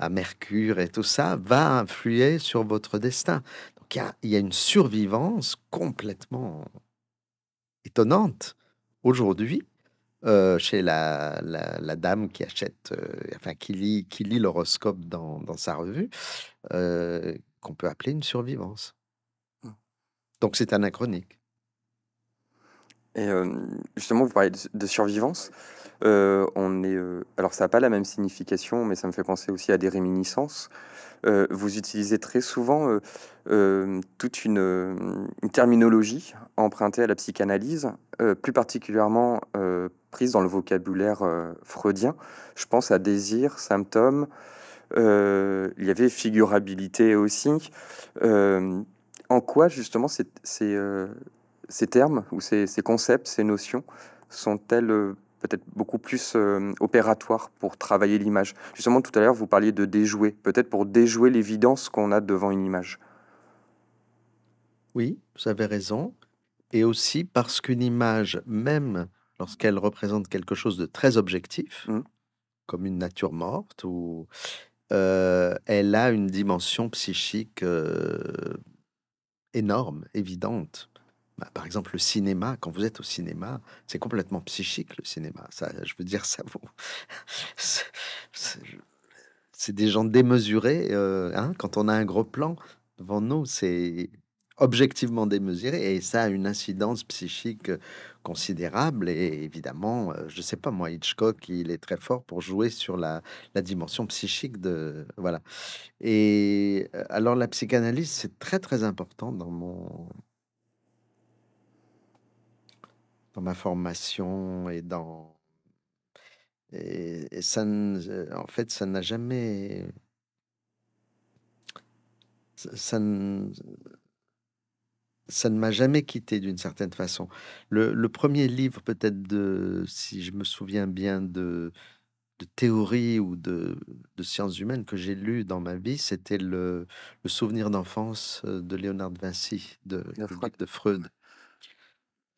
Mercure et tout ça va influer sur votre destin. Donc il y a, une survivance complètement étonnante aujourd'hui euh, chez la, dame qui achète, euh, enfin qui lit, l'horoscope dans, sa revue, qu'on peut appeler une survivance. Donc c'est anachronique. Et euh, justement, vous parlez de, survivance. Euh, on est, euh, alors, ça n'a pas la même signification, mais ça me fait penser aussi à des réminiscences. Vous utilisez très souvent toute une, une terminologie empruntée à la psychanalyse, plus particulièrement prise dans le vocabulaire freudien. Je pense à désir, symptôme. il y avait figurabilité aussi. En quoi, justement, ces, ces, euh, ces termes ou ces, ces concepts, ces notions sont-elles euh, peut-être beaucoup plus euh, opératoires pour travailler l'image? Justement, tout à l'heure, vous parliez de déjouer, peut-être pour déjouer l'évidence qu'on a devant une image. Oui, vous avez raison. Et aussi parce qu'une image, même lorsqu'elle représente quelque chose de très objectif, Mm. comme une nature morte, ou elle a une dimension psychique énorme, évidente. Bah, par exemple, le cinéma, quand vous êtes au cinéma, c'est complètement psychique le cinéma. Ça, je veux dire, ça vaut. c'est- des gens démesurés. euh, hein, quand on a un gros plan devant nous, c'est objectivement démesuré et ça a une incidence psychique euh, considérable. Et évidemment, euh, je sais pas moi, Hitchcock, il est très fort pour jouer sur la, la dimension psychique de voilà. Et euh, alors la psychanalyse, c'est très très important dans mon dans ma formation et dans et, ça, ne- en fait, ça n'a jamais ça, ça ne ça ne m'a jamais quitté d'une certaine façon. Le, le premier livre, peut-être de, si je me souviens bien, de, de théorie ou de, de sciences humaines que j'ai lu dans ma vie, c'était le, le souvenir d'enfance euh, de Léonard de Vinci, de, De Freud. de Freud.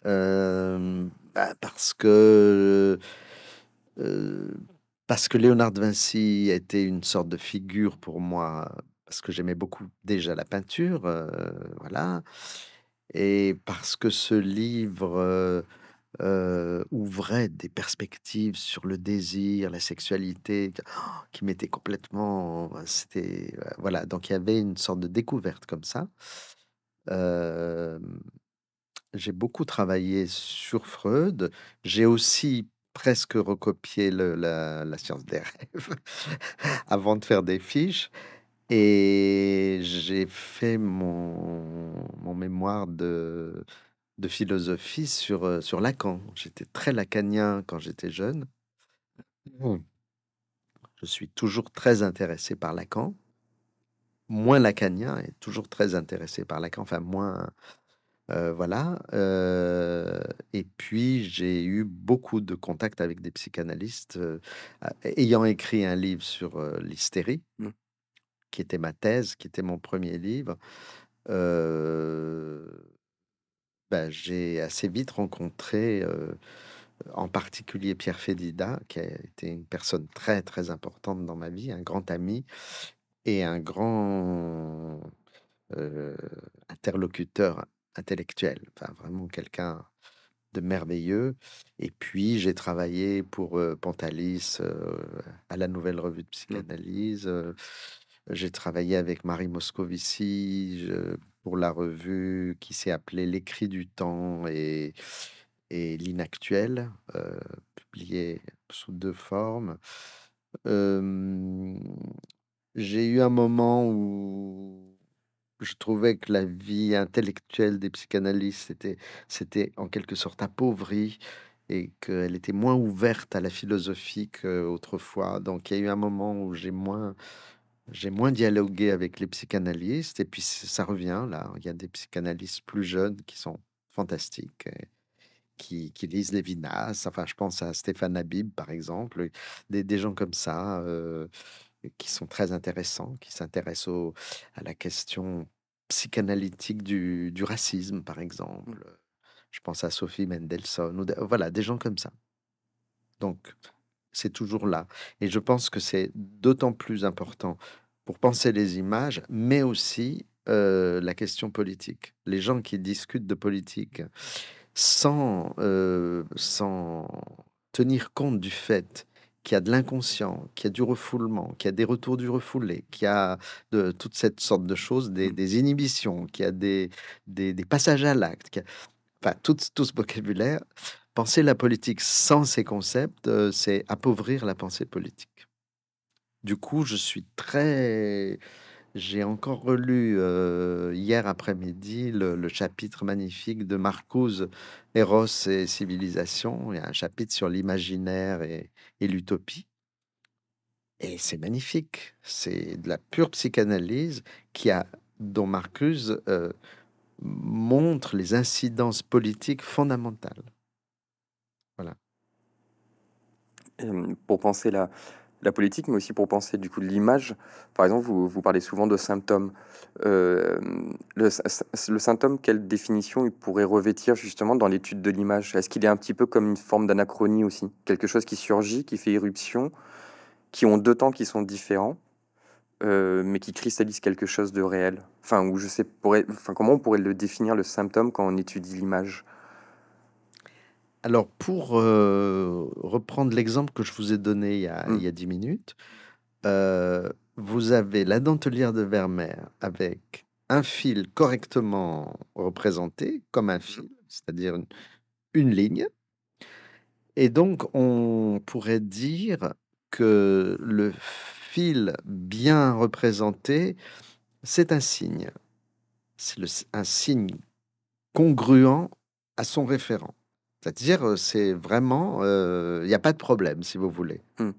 Euh, bah, parce que euh, parce que Léonard de Vinci était une sorte de figure pour moi, parce que j'aimais beaucoup déjà la peinture, euh, voilà, et parce que ce livre euh, euh, ouvrait des perspectives sur le désir, la sexualité, qui, oh, qui m'était complètement, c'était, euh, voilà, donc il y avait une sorte de découverte comme ça. J'ai beaucoup travaillé sur Freud. J'ai aussi presque recopié la science des rêves avant de faire des fiches. Et j'ai fait mon, mon mémoire de, de philosophie sur, euh, sur Lacan. J'étais très lacanien quand j'étais jeune. Mm. Je suis toujours très intéressé par Lacan. Moins lacanien et toujours très intéressé par Lacan. Enfin, moins. euh, voilà. euh, et puis, j'ai eu beaucoup de contacts avec des psychanalystes. a- ayant écrit un livre sur l'hystérie, Mm. Qui était ma thèse, qui était mon premier livre, euh, ben, j'ai assez vite rencontré, euh, en particulier Pierre Fédida, qui a été une personne très, très importante dans ma vie, un grand ami et un grand euh, interlocuteur intellectuel, enfin vraiment quelqu'un de merveilleux. Et puis j'ai travaillé pour euh, Pantalis euh, à la Nouvelle Revue de Psychanalyse. J'ai travaillé avec Marie Moscovici pour la revue qui s'est appelée L'écrit du temps et, l'inactuel, euh, publiée sous deux formes. J'ai eu un moment où je trouvais que la vie intellectuelle des psychanalystes était c'était en quelque sorte appauvrie et qu'elle était moins ouverte à la philosophie qu'autrefois. Donc il y a eu un moment où j'ai moins j'ai moins dialogué avec les psychanalystes et puis ça revient là. Il y a des psychanalystes plus jeunes qui sont fantastiques qui qui lisent Lévinas. Enfin, je pense à Stéphane Habib, par exemple, des des gens comme ça, heu, qui sont très intéressants, qui s'intéressent à la question psychanalytique du du racisme, par Mmh. exemple. Je pense à Sophie Mendelssohn ou voilà, des gens comme ça. Donc c'est toujours là et je pense que c'est d'autant plus important pour penser les images, mais aussi, heu, la question politique. Les gens qui discutent de politique sans, heu, sans tenir compte du fait qu'il y a de l'inconscient, qu'il y a du refoulement, qu'il y a des retours du refoulé, qu'il y a de toute cette sorte de choses, des Mmh. des inhibitions, qu'il y a des des des passages à l'acte, enfin tout tout ce vocabulaire, penser la politique sans ces concepts, heu, c'est appauvrir la pensée politique. Du coup, je suis très j'ai encore relu, heu, hier après-midi le chapitre magnifique de Marcuse, Eros et civilisation. Il y a un chapitre sur l'imaginaire et l'utopie et c'est magnifique. C'est de la pure psychanalyse qui dont Marcuse, heu, montre les incidences politiques fondamentales. Voilà. Hem, pour penser la politique, mais aussi pour penser du coup l'image, par exemple, vous vous parlez souvent de symptômes. Hem, le sym sym le symptôme, quelle définition il pourrait revêtir justement dans l'étude de l'image? Est-ce qu'il est un petit peu comme une forme d'anachronie aussi? Quelque chose qui surgit, qui fait irruption, qui ont 2 temps qui sont différents, heu, mais qui cristallise quelque chose de réel? Enfin, comment on pourrait le définir le symptôme quand on étudie l'image? Alors pour, heu, reprendre l'exemple que je vous ai donné il y a il Mmh. y a 10 minutes, heu, vous avez la dentelière de Vermeer avec un fil correctement représenté comme un Mmh. fil, c'est-à-dire une une ligne et donc on pourrait dire que le fil bien représenté, c'est un signe. C'est un signe congruent à son référent. C'est-à-dire, heu, c'est vraiment, heu, il y a pas de problème si vous voulez. Mmh.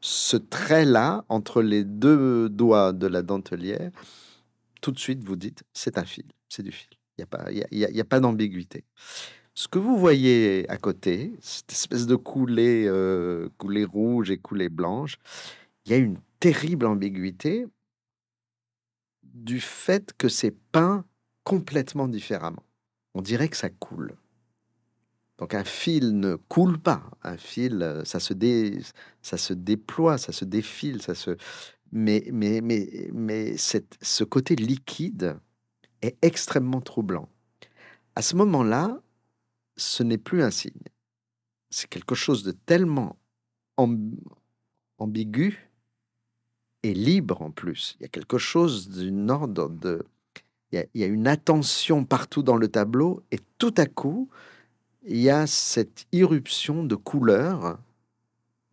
Ce trait-là, entre les 2 doigts de la dentelière, tout de suite vous dites: «C'est un fil, c'est du fil». Il y a pas y a y a il y a pas d'ambiguïté. Ce que vous voyez à côté, cette espèce de coulée, heu, coulée rouge et coulée blanche, il y a une terrible ambiguïté du fait que c'est peint complètement différemment. On dirait que ça coule. Donc un fil ne coule pas. Un fil, heu, ça se dé ça se déploie, ça se défile, ça se mais mais mais mais ce côté liquide est extrêmement troublant. À ce moment-là, ce n'est plus un signe. C'est quelque chose de tellement amb ambigu et libre en plus. Il y a quelque chose d'une ordre de il y a une attention partout dans le tableau et tout à coup, il y a cette irruption de couleurs,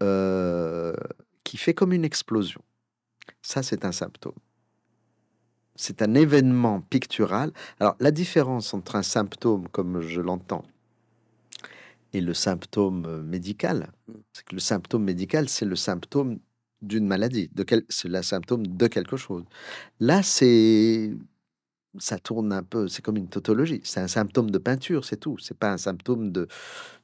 heu, qui fait comme une explosion. Ça, c'est un symptôme. C'est un événement pictural. Alors la différence entre un symptôme comme je l'entends et le symptôme, heu, médical, Mmh. c'est que le symptôme médical, c'est le symptôme d'une maladie, de quel c'est la symptôme de quelque chose. Là, c'est ça tourne un peu c'est comme une tautologie. C'est un symptôme de peinture, c'est tout. C'est pas un symptôme de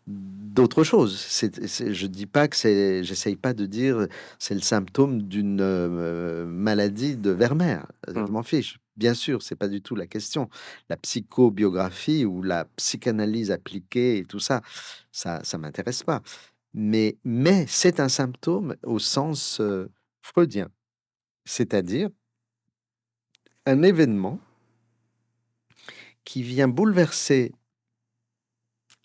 d'autre chose. C'est c'est je dis pas que c'est j'essaye pas de dire, c'est le symptôme d'une, heu, maladie de Vermeer. Je Mmh. m'en fiche. Bien sûr, c'est pas du tout la question. La psychobiographie ou la psychanalyse appliquée et tout ça, ça ça m'intéresse pas. Mais mais c'est un symptôme au sens, heu, freudien. C'est-à-dire un événement qui vient bouleverser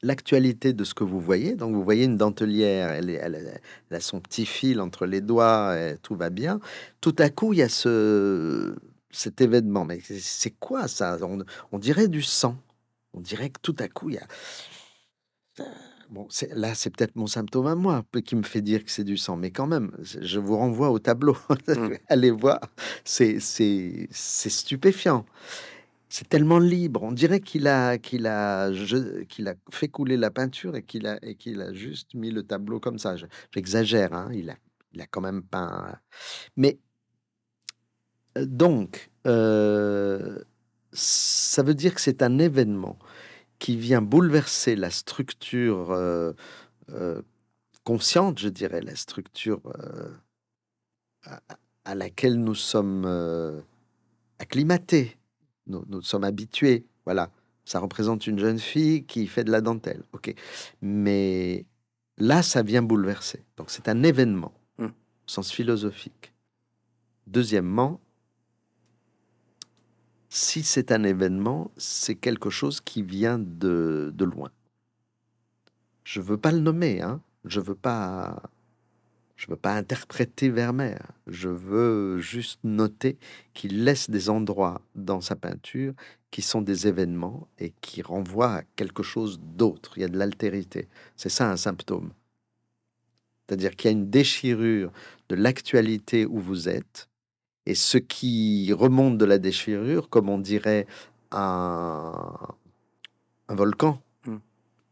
l'actualité de ce que vous voyez. Donc vous voyez une dentelière, elle est elle est elle a son petit fil entre les doigts et tout va bien. Tout à coup, il y a ce cet événement. Mais c'est quoi ça? On on dirait du sang. On dirait que tout à coup, il y a Bon, là, c'est peut-être mon symptôme à moi qui me fait dire que c'est du sang, mais quand même, je vous renvoie au tableau. Mmh. Allez voir, c'est stupéfiant. C'est tellement libre. On dirait qu'il a a a fait couler la peinture et qu'il a a juste mis le tableau comme ça. Je j'exagère, hein, il a il a quand même peint mais heu, donc heu, ça veut dire que c'est un événement qui vient bouleverser la structure, heu, consciente, je dirais, la structure, à laquelle nous sommes, acclimatés. Nous nous sommes habitués, voilà. Ça représente une jeune fille qui fait de la dentelle, OK. Mais là, ça vient bouleverser. Donc c'est un événement, Mmh. au sens philosophique. Deuxièmement si c'est un événement, c'est quelque chose qui vient de de loin. Je veux pas le nommer, hein, je veux pas je veux pas interpréter Vermeer. Je veux juste noter qu'il laisse des endroits dans sa peinture qui sont des événements et qui renvoient à quelque chose d'autre. Il y a de l'altérité. C'est ça un symptôme. C'est-à-dire qu'il y a une déchirure de l'actualité où vous êtes et ce qui remonte de la déchirure, comme on dirait un un volcan.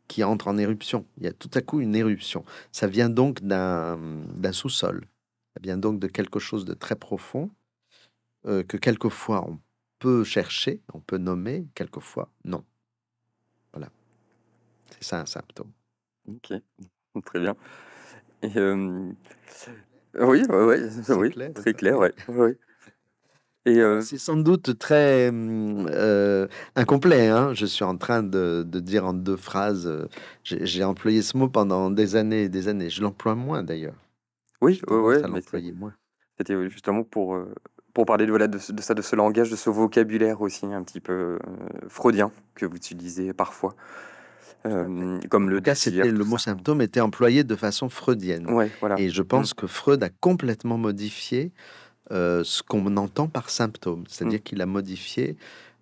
Qui entre en éruption. Il y a tout à coup une éruption. Ça vient donc d'un sous-sol. Ça vient donc de quelque chose de très profond, heu, que quelquefois on peut chercher, on peut nommer, quelquefois non. Voilà. C'est ça un symptôme. OK, très bien et hem, oui, ouais, ouais, oui, clair, très clair, ouais, ouais, et heu C'est sans doute très, mmh, heu, incomplet, hein. Je suis en train de de dire en 2 phrases, j'ai employé ce mot pendant des années et des années. Je l'emploie moins d'ailleurs. Oui, J'ai ouais, moins. c'était, oui, justement pour, pour parler de, voilà, de de ça, de ce langage, de ce vocabulaire aussi un petit peu, freudien que vous utilisez parfois, comme En le tout cas, c'était le mot ça. symptôme était employé de façon freudienne Ouais, voilà. et je Mmh. pense que Freud a complètement modifié, heu, ce qu'on entend par symptôme. Mmh. C'est-à-dire qu'il a modifié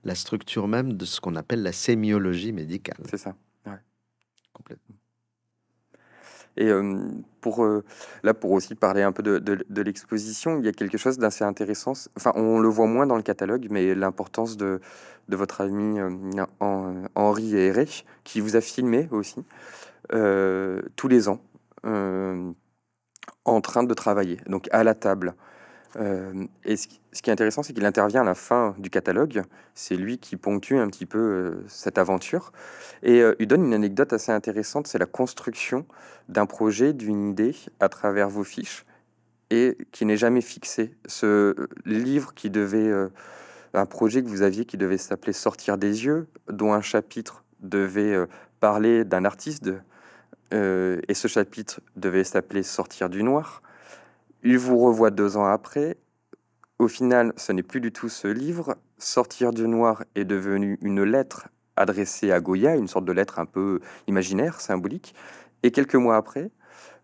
la structure même de ce qu'on appelle la sémiologie médicale. C'est ça, ouais. Complètement. Et hem, pour, heu, là, pour aussi parler un peu de de de l'exposition, il y a quelque chose d'assez intéressant, enfin, on le voit moins dans le catalogue, mais l'importance de de votre ami, Hen Henri Héré, qui vous a filmé aussi, tous les ans, en train de travailler, donc à la table. Hem et ce qui est intéressant, c'est qu'il intervient à la fin du catalogue. C'est lui qui ponctue un petit peu, heu, cette aventure et heu, il donne une anecdote assez intéressante, c'est la construction d'un projet, d'une idée à travers vos fiches et qui n'est jamais fixé. Ce livre qui devait, un projet que vous aviez qui devait s'appeler «Sortir des yeux», dont un chapitre devait, parler d'un artiste et ce chapitre devait s'appeler «Sortir du noir». Il vous revoit 2 ans après. Au final, ce n'est plus du tout ce livre. «Sortir du noir» est devenu une lettre adressée à Goya, une sorte de lettre un peu imaginaire, symbolique et quelques mois après,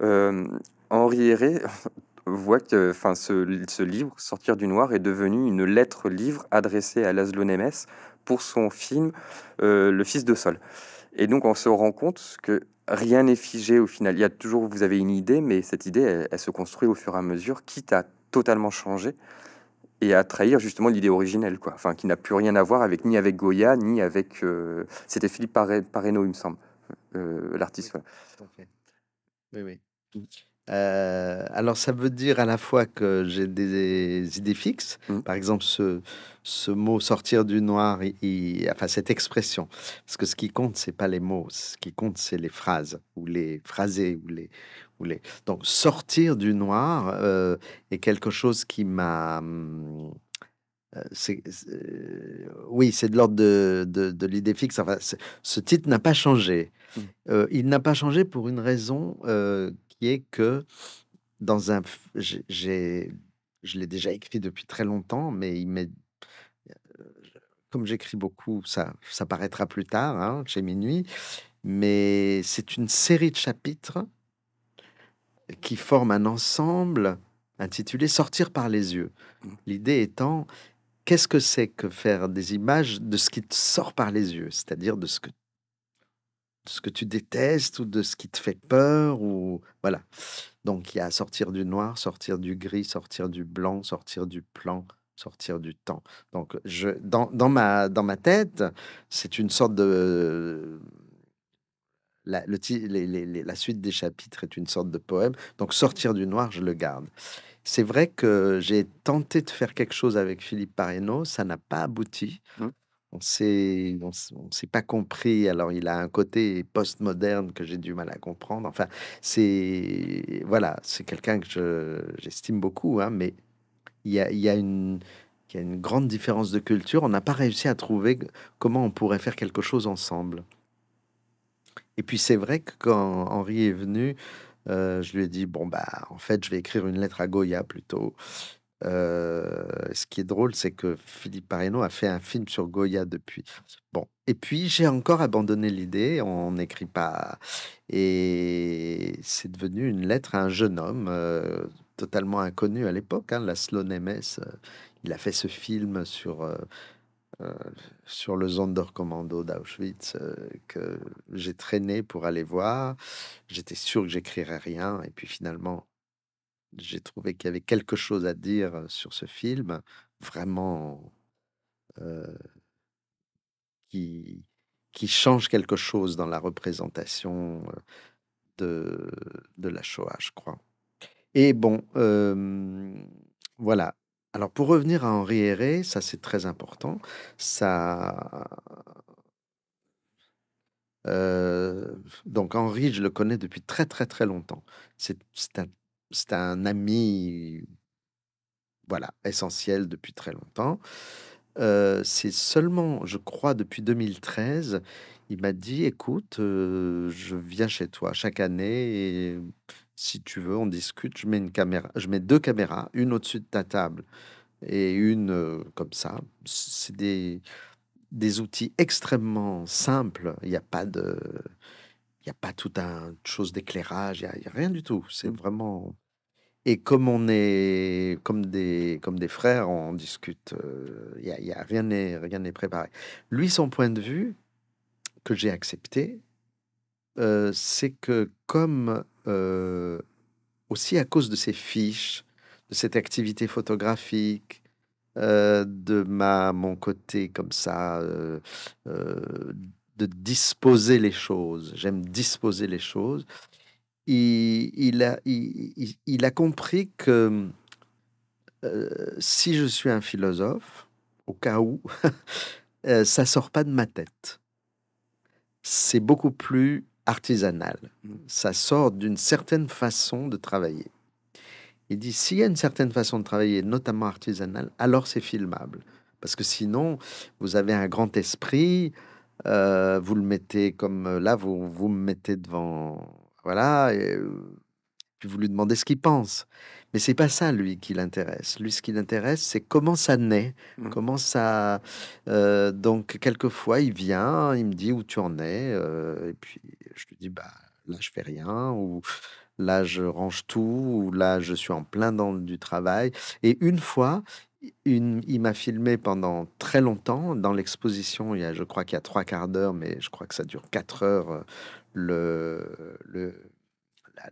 hem, Henri Héré voit que, enfin, ce livre, «Sortir du noir» est devenu une lettre livre adressée à Laszlo Nemes pour son film, heu, Le Fils de Sol et donc on se rend compte que rien n'est figé au final. Il y a toujours vous avez une idée, mais cette idée, elle elle se construit au fur et à mesure, quitte à totalement changer et à trahir justement l'idée originelle, quoi. Enfin, qui n'a plus rien à voir avec ni avec Goya, ni avec, heu, c'était Philippe Pare Pareno, il me semble, heu, l'artiste, voilà. Oui, oui. Heu, alors ça veut dire à la fois que j'ai des idées fixes. Mmh. Par exemple, ce ce mot «sortir du noir», i i enfin cette expression, parce que ce qui compte, c'est pas les mots, ce qui compte, c'est les phrases ou les phrasés ou les ou les donc «sortir du noir», heu, est quelque chose qui m'a, c'est oui, c'est de l'ordre de de de l'idée fixe. Enfin, ce titre n'a pas changé. Heu, il n'a pas changé pour une raison, heu, qui est que dans un j'ai je l'ai déjà écrit depuis très longtemps, mais il m'est je comme j'écris beaucoup, ça ça paraîtra plus tard, hein, chez Minuit, mais c'est une série de chapitres qui forment un ensemble intitulé «Sortir par les yeux». Mmh. L'idée étant, qu'est-ce que c'est que faire des images de ce qui te sort par les yeux? C'est-à-dire de ce que ce que tu détestes ou de ce qui te fait peur ou voilà. Donc il y a sortir du noir, sortir du gris, sortir du blanc, sortir du plan, sortir du temps. Donc je dans, dans ma dans ma tête, c'est une sorte de la, suite des chapitres est une sorte de poème. Donc sortir du noir, je le garde. C'est vrai que j'ai tenté de faire quelque chose avec Philippe Pareno, ça n'a pas abouti. Mmh on s'est s'est pas compris. Alors, il a un côté postmoderne que j'ai du mal à comprendre. Enfin, c'est voilà, c'est quelqu'un que je j'estime beaucoup, hein, mais il y a, y a une y a une grande différence de culture. On n'a pas réussi à trouver comment on pourrait faire quelque chose ensemble. Et puis c'est vrai que quand Henri est venu, euh, je lui ai dit bon bah en fait je vais écrire une lettre à Goya plutôt. Ce qui est drôle, c'est que Philippe Pareno a fait un film sur Goya depuis. Bon, et puis j'ai encore abandonné l'idée, on n'écrit pas. Et c'est devenu une lettre à un jeune homme totalement inconnu à l'époque, hein, Laszlo Nemes. Euh, il a fait ce film sur, sur le Sonderkommando d'Auschwitz que j'ai traîné pour aller voir. J'étais sûr que j'écrirais rien, et puis finalement, j'ai trouvé qu'il y avait quelque chose à dire sur ce film, vraiment qui, qui change quelque chose dans la représentation de, de la Shoah, je crois. Et bon, voilà. Alors pour revenir à Henri Héré, ça c'est très important. Ça, donc Henri, je le connais depuis très très très longtemps. C'est un c'est un ami, voilà, essentiel depuis très longtemps. c'est seulement, je crois, depuis 2013, il m'a dit: «Écoute, je viens chez toi chaque année et si tu veux, on discute. Je mets une caméra je mets 2 caméras, une au-dessus de ta table et une, comme ça». C'est des des outils extrêmement simples. Il y a pas de il y a pas tout un chose d'éclairage, il y a, rien du tout. C'est vraiment et comme on est comme des comme des frères, on discute. Il y a, rien n'est rien préparé. Lui, son point de vue que j'ai accepté, euh, c'est que comme euh, aussi à cause de ces fiches, de cette activité photographique, euh, de ma mon côté comme ça de disposer les choses. J'aime disposer les choses. Il, il, a, il, a compris que si je suis un philosophe, au cas où, ça sort pas de ma tête. C'est beaucoup plus artisanal. Ça sort d'une certaine façon de travailler. Il dit s'il y a une certaine façon de travailler, notamment artisanale, alors c'est filmable. Parce que sinon, vous avez un grand esprit, euh, vous le mettez comme euh, là, vous, vous me mettez devant. Voilà, et euh, puis vous lui demandez ce qu'il pense. Mais c'est pas ça, lui, qui l'intéresse. Lui, ce qui l'intéresse, c'est comment ça naît, mmh. comment ça. donc, quelquefois, il vient, il me dit où tu en es, et puis je lui dis, bah là, je fais rien, ou là, je range tout, ou là, je suis en plein dans du travail. Et une fois, il m'a filmé pendant très longtemps dans l'exposition. Il y a, je crois qu'il y a trois quarts d'heure, mais je crois que ça dure quatre heures. Le, le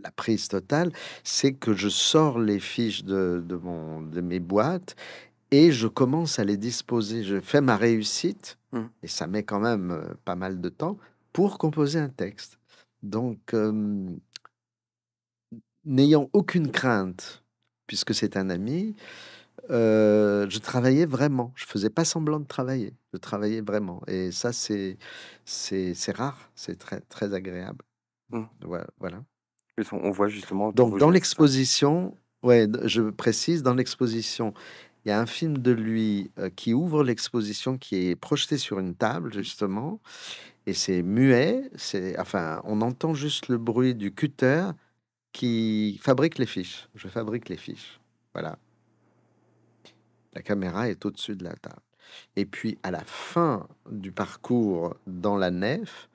la, prise totale, c'est que je sors les fiches de, de, mon, de mes boîtes et je commence à les disposer. Je fais ma réussite mmh. et ça met quand même euh, pas mal de temps pour composer un texte. Donc, euh, n'ayant aucune crainte, puisque c'est un ami, euh, je travaillais vraiment. Je faisais pas semblant de travailler. Je travaillais vraiment. Et ça, c'est c'est rare. C'est très très agréable. Mmh. Voilà. on voit justement. Donc dans l'exposition, ouais, je précise dans l'exposition, il y a un film de lui euh, qui ouvre l'exposition, qui est projeté sur une table justement, et c'est muet. C'est enfin, on entend juste le bruit du cutter qui fabrique les fiches. Je fabrique les fiches. Voilà. La caméra est au-dessus de la table. Et puis à la fin du parcours dans la nef,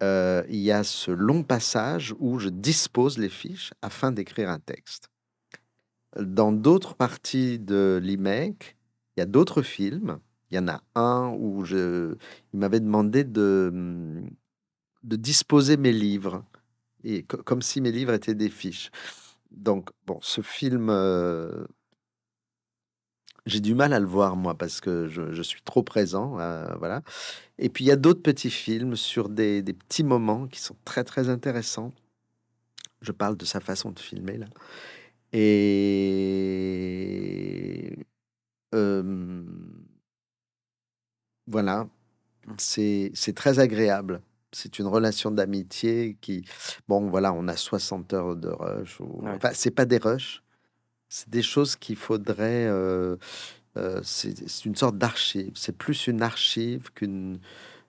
euh, il y a ce long passage où je dispose les fiches afin d'écrire un texte. Dans d'autres parties de l'IMEC, il y a d'autres films. Il y en a un où je, il m'avait demandé de, de disposer mes livres, et comme si mes livres étaient des fiches. Donc, bon, ce film, euh, j'ai du mal à le voir, moi, parce que je, suis trop présent. Euh, voilà. Et puis, il y a d'autres petits films sur des, petits moments qui sont très, très intéressants. Je parle de sa façon de filmer, là. Et. voilà. Mmh. C'est très agréable. C'est une relation d'amitié qui, bon, voilà, on a 60 heures de rush. Enfin, c'est pas des rushs, c'est des choses qu'il faudrait. Euh, euh, c'est une sorte d'archive. C'est plus une archive qu'une.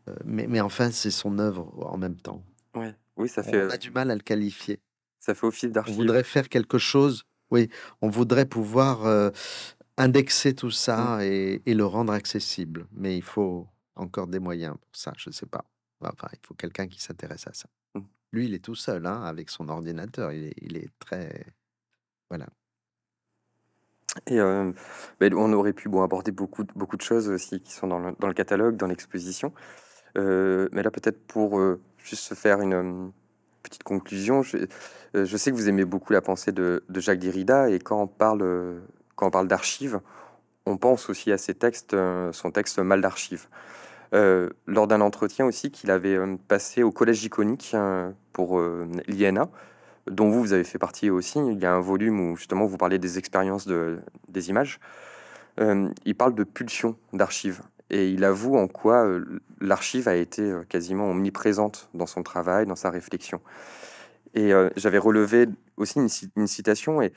Euh, mais, mais, enfin, c'est son œuvre en même temps. Ouais. Oui, ça fait. On a du mal à le qualifier. Ça fait office d'archive. On voudrait faire quelque chose. Oui, on voudrait pouvoir indexer tout ça mmh. et, et, le rendre accessible. Mais il faut encore des moyens pour ça. Je ne sais pas. Enfin, il faut quelqu'un qui s'intéresse à ça. Mmh. Lui, il est tout seul, hein, avec son ordinateur. Il est, il est très. Voilà. Et ben, on aurait pu aborder beaucoup, de choses aussi qui sont dans le, catalogue, dans l'exposition. mais là, peut-être pour juste se faire une petite conclusion, je, sais que vous aimez beaucoup la pensée de, Jacques Derrida, et quand on parle, quand parle d'archives, on pense aussi à ses textes, son texte Mal d'archives. Euh, lors d'un entretien aussi qu'il avait euh, passé au Collège Iconique euh, pour l'INA, dont vous, vous avez fait partie aussi. Il y a un volume où justement vous parlez des expériences de, des images. il parle de pulsion d'archives et il avoue en quoi l'archive a été quasiment omniprésente dans son travail, dans sa réflexion. Et j'avais relevé aussi une, une citation et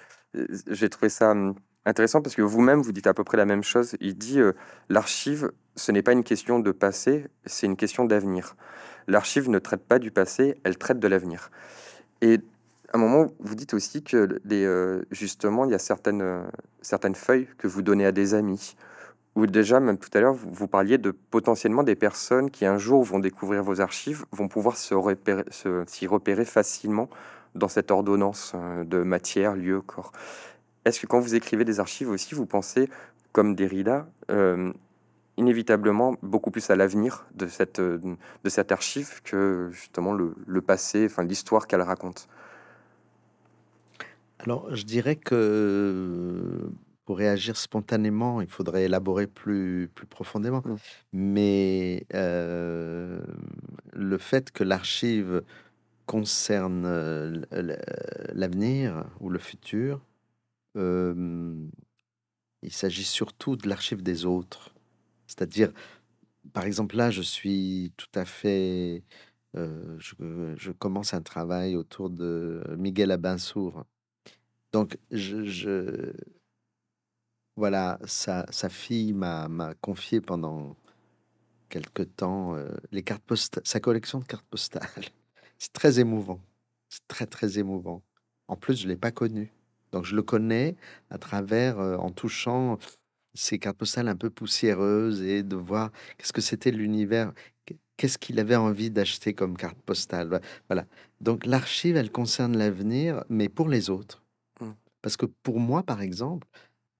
j'ai trouvé ça hum, intéressant parce que vous-même, vous dites à peu près la même chose. Il dit l'archive ce n'est pas une question de passé, c'est une question d'avenir. L'archive ne traite pas du passé, elle traite de l'avenir. Et à un moment, vous dites aussi que euh, justement, il y a certaines, euh, certaines feuilles que vous donnez à des amis, ou déjà, même tout à l'heure, vous, parliez de potentiellement des personnes qui un jour vont découvrir vos archives, vont pouvoir s'y repérer, facilement dans cette ordonnance euh, de matière, lieu, corps. Est-ce que quand vous écrivez des archives aussi, vous pensez, comme Derrida, inévitablement beaucoup plus à l'avenir de cette, de cette archive que justement le, le passé, enfin l'histoire qu'elle raconte? Alors, je dirais que pour réagir spontanément, il faudrait élaborer plus, plus profondément. Mmh. Mais euh, le fait que l'archive concerne euh, l'avenir ou le futur, il s'agit surtout de l'archive des autres. C'est-à-dire, par exemple, là, je suis tout à fait. Euh, je, commence un travail autour de Miguel Abinsour. Donc, voilà, sa, sa fille m'a confié pendant quelque temps euh, les cartes postales, sa collection de cartes postales. C'est très émouvant. C'est très, très émouvant. En plus, je ne l'ai pas connu. Donc, je le connais à travers, euh, en touchant ces cartes postales un peu poussiéreuses et de voir qu'est-ce que c'était l'univers, qu'est-ce qu'il avait envie d'acheter comme carte postale. Voilà. Donc l'archive, elle concerne l'avenir, mais pour les autres. Parce que pour moi, par exemple,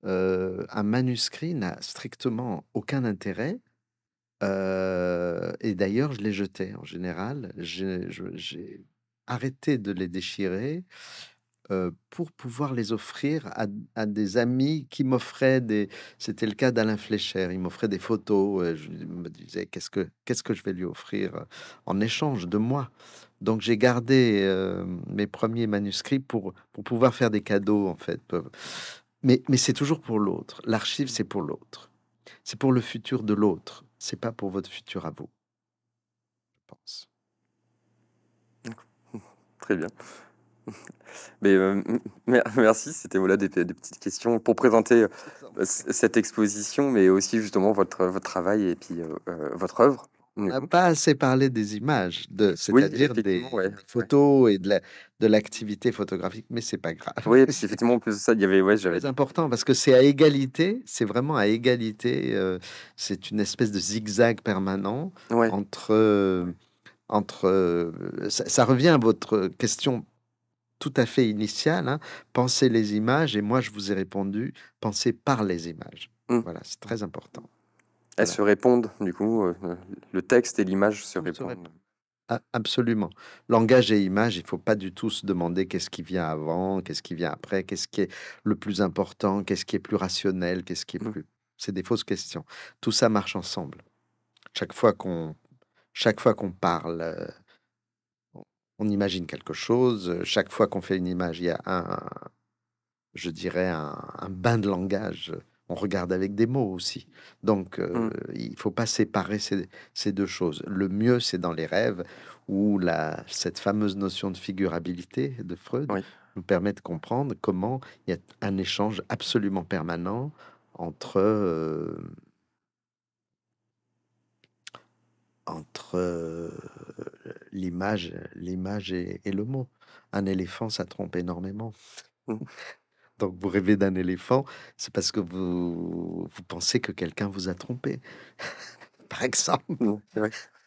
un manuscrit n'a strictement aucun intérêt. Et d'ailleurs, je les jetais en général. J'ai arrêté de les déchirer pour pouvoir les offrir à, des amis qui m'offraient des. C'était le cas d'Alain Flécher. Il m'offrait des photos. je me disais qu'est-ce que qu'est-ce que je vais lui offrir en échange de moi? Donc j'ai gardé mes premiers manuscrits pour pour pouvoir faire des cadeaux en fait. Mais mais c'est toujours pour l'autre. L'archive c'est pour l'autre. C'est pour le futur de l'autre. C'est pas pour votre futur à vous. Je pense. Très bien. Mais euh, merci, c'était voilà des, des, petites questions pour présenter euh, cette exposition, mais aussi justement votre, votre travail et puis euh, votre œuvre. On n'a pas assez parlé des images, de, c'est-à-dire des, photos et de l'activité photographique, mais c'est pas grave. Oui, effectivement, plus de ça, il y avait, ouais, j'avais. C'est important parce que c'est à égalité, c'est vraiment à égalité. c'est une espèce de zigzag permanent entre entre. Ça, ça, revient à votre question tout à fait initial, hein, pensez les images, et moi je vous ai répondu, pensez par les images. Mmh. Voilà, c'est très important. Elles se répondent, du coup, euh, le texte et l'image se répondent. Absolument. Langage et image, il faut pas du tout se demander qu'est-ce qui vient avant, qu'est-ce qui vient après, qu'est-ce qui est le plus important, qu'est-ce qui est plus rationnel, qu'est-ce qui est Mmh. plus c'est des fausses questions. Tout ça marche ensemble. Chaque fois qu'on chaque fois qu'on parle, heu, on imagine quelque chose, chaque fois qu'on fait une image, il y a un je dirais un un bain de langage, on regarde avec des mots aussi. Donc heu, Mmh. il faut pas séparer ces ces 2 choses. Le mieux, c'est dans les rêves où la cette fameuse notion de figurabilité de Freud Oui. nous permet de comprendre comment il y a un échange absolument permanent entre, entre, heu, l'image l'image et et le mot. Un éléphant, ça trompe énormément. Donc vous rêvez d'un éléphant, c'est parce que vous vous pensez que quelqu'un vous a trompé. Par exemple, Mmh,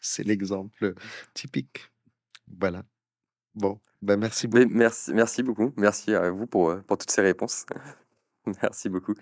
c'est l'exemple typique. Voilà. Bon, bah, merci Oui, beaucoup. merci merci beaucoup. Merci à vous pour, heu, pour toutes ces réponses. Merci beaucoup.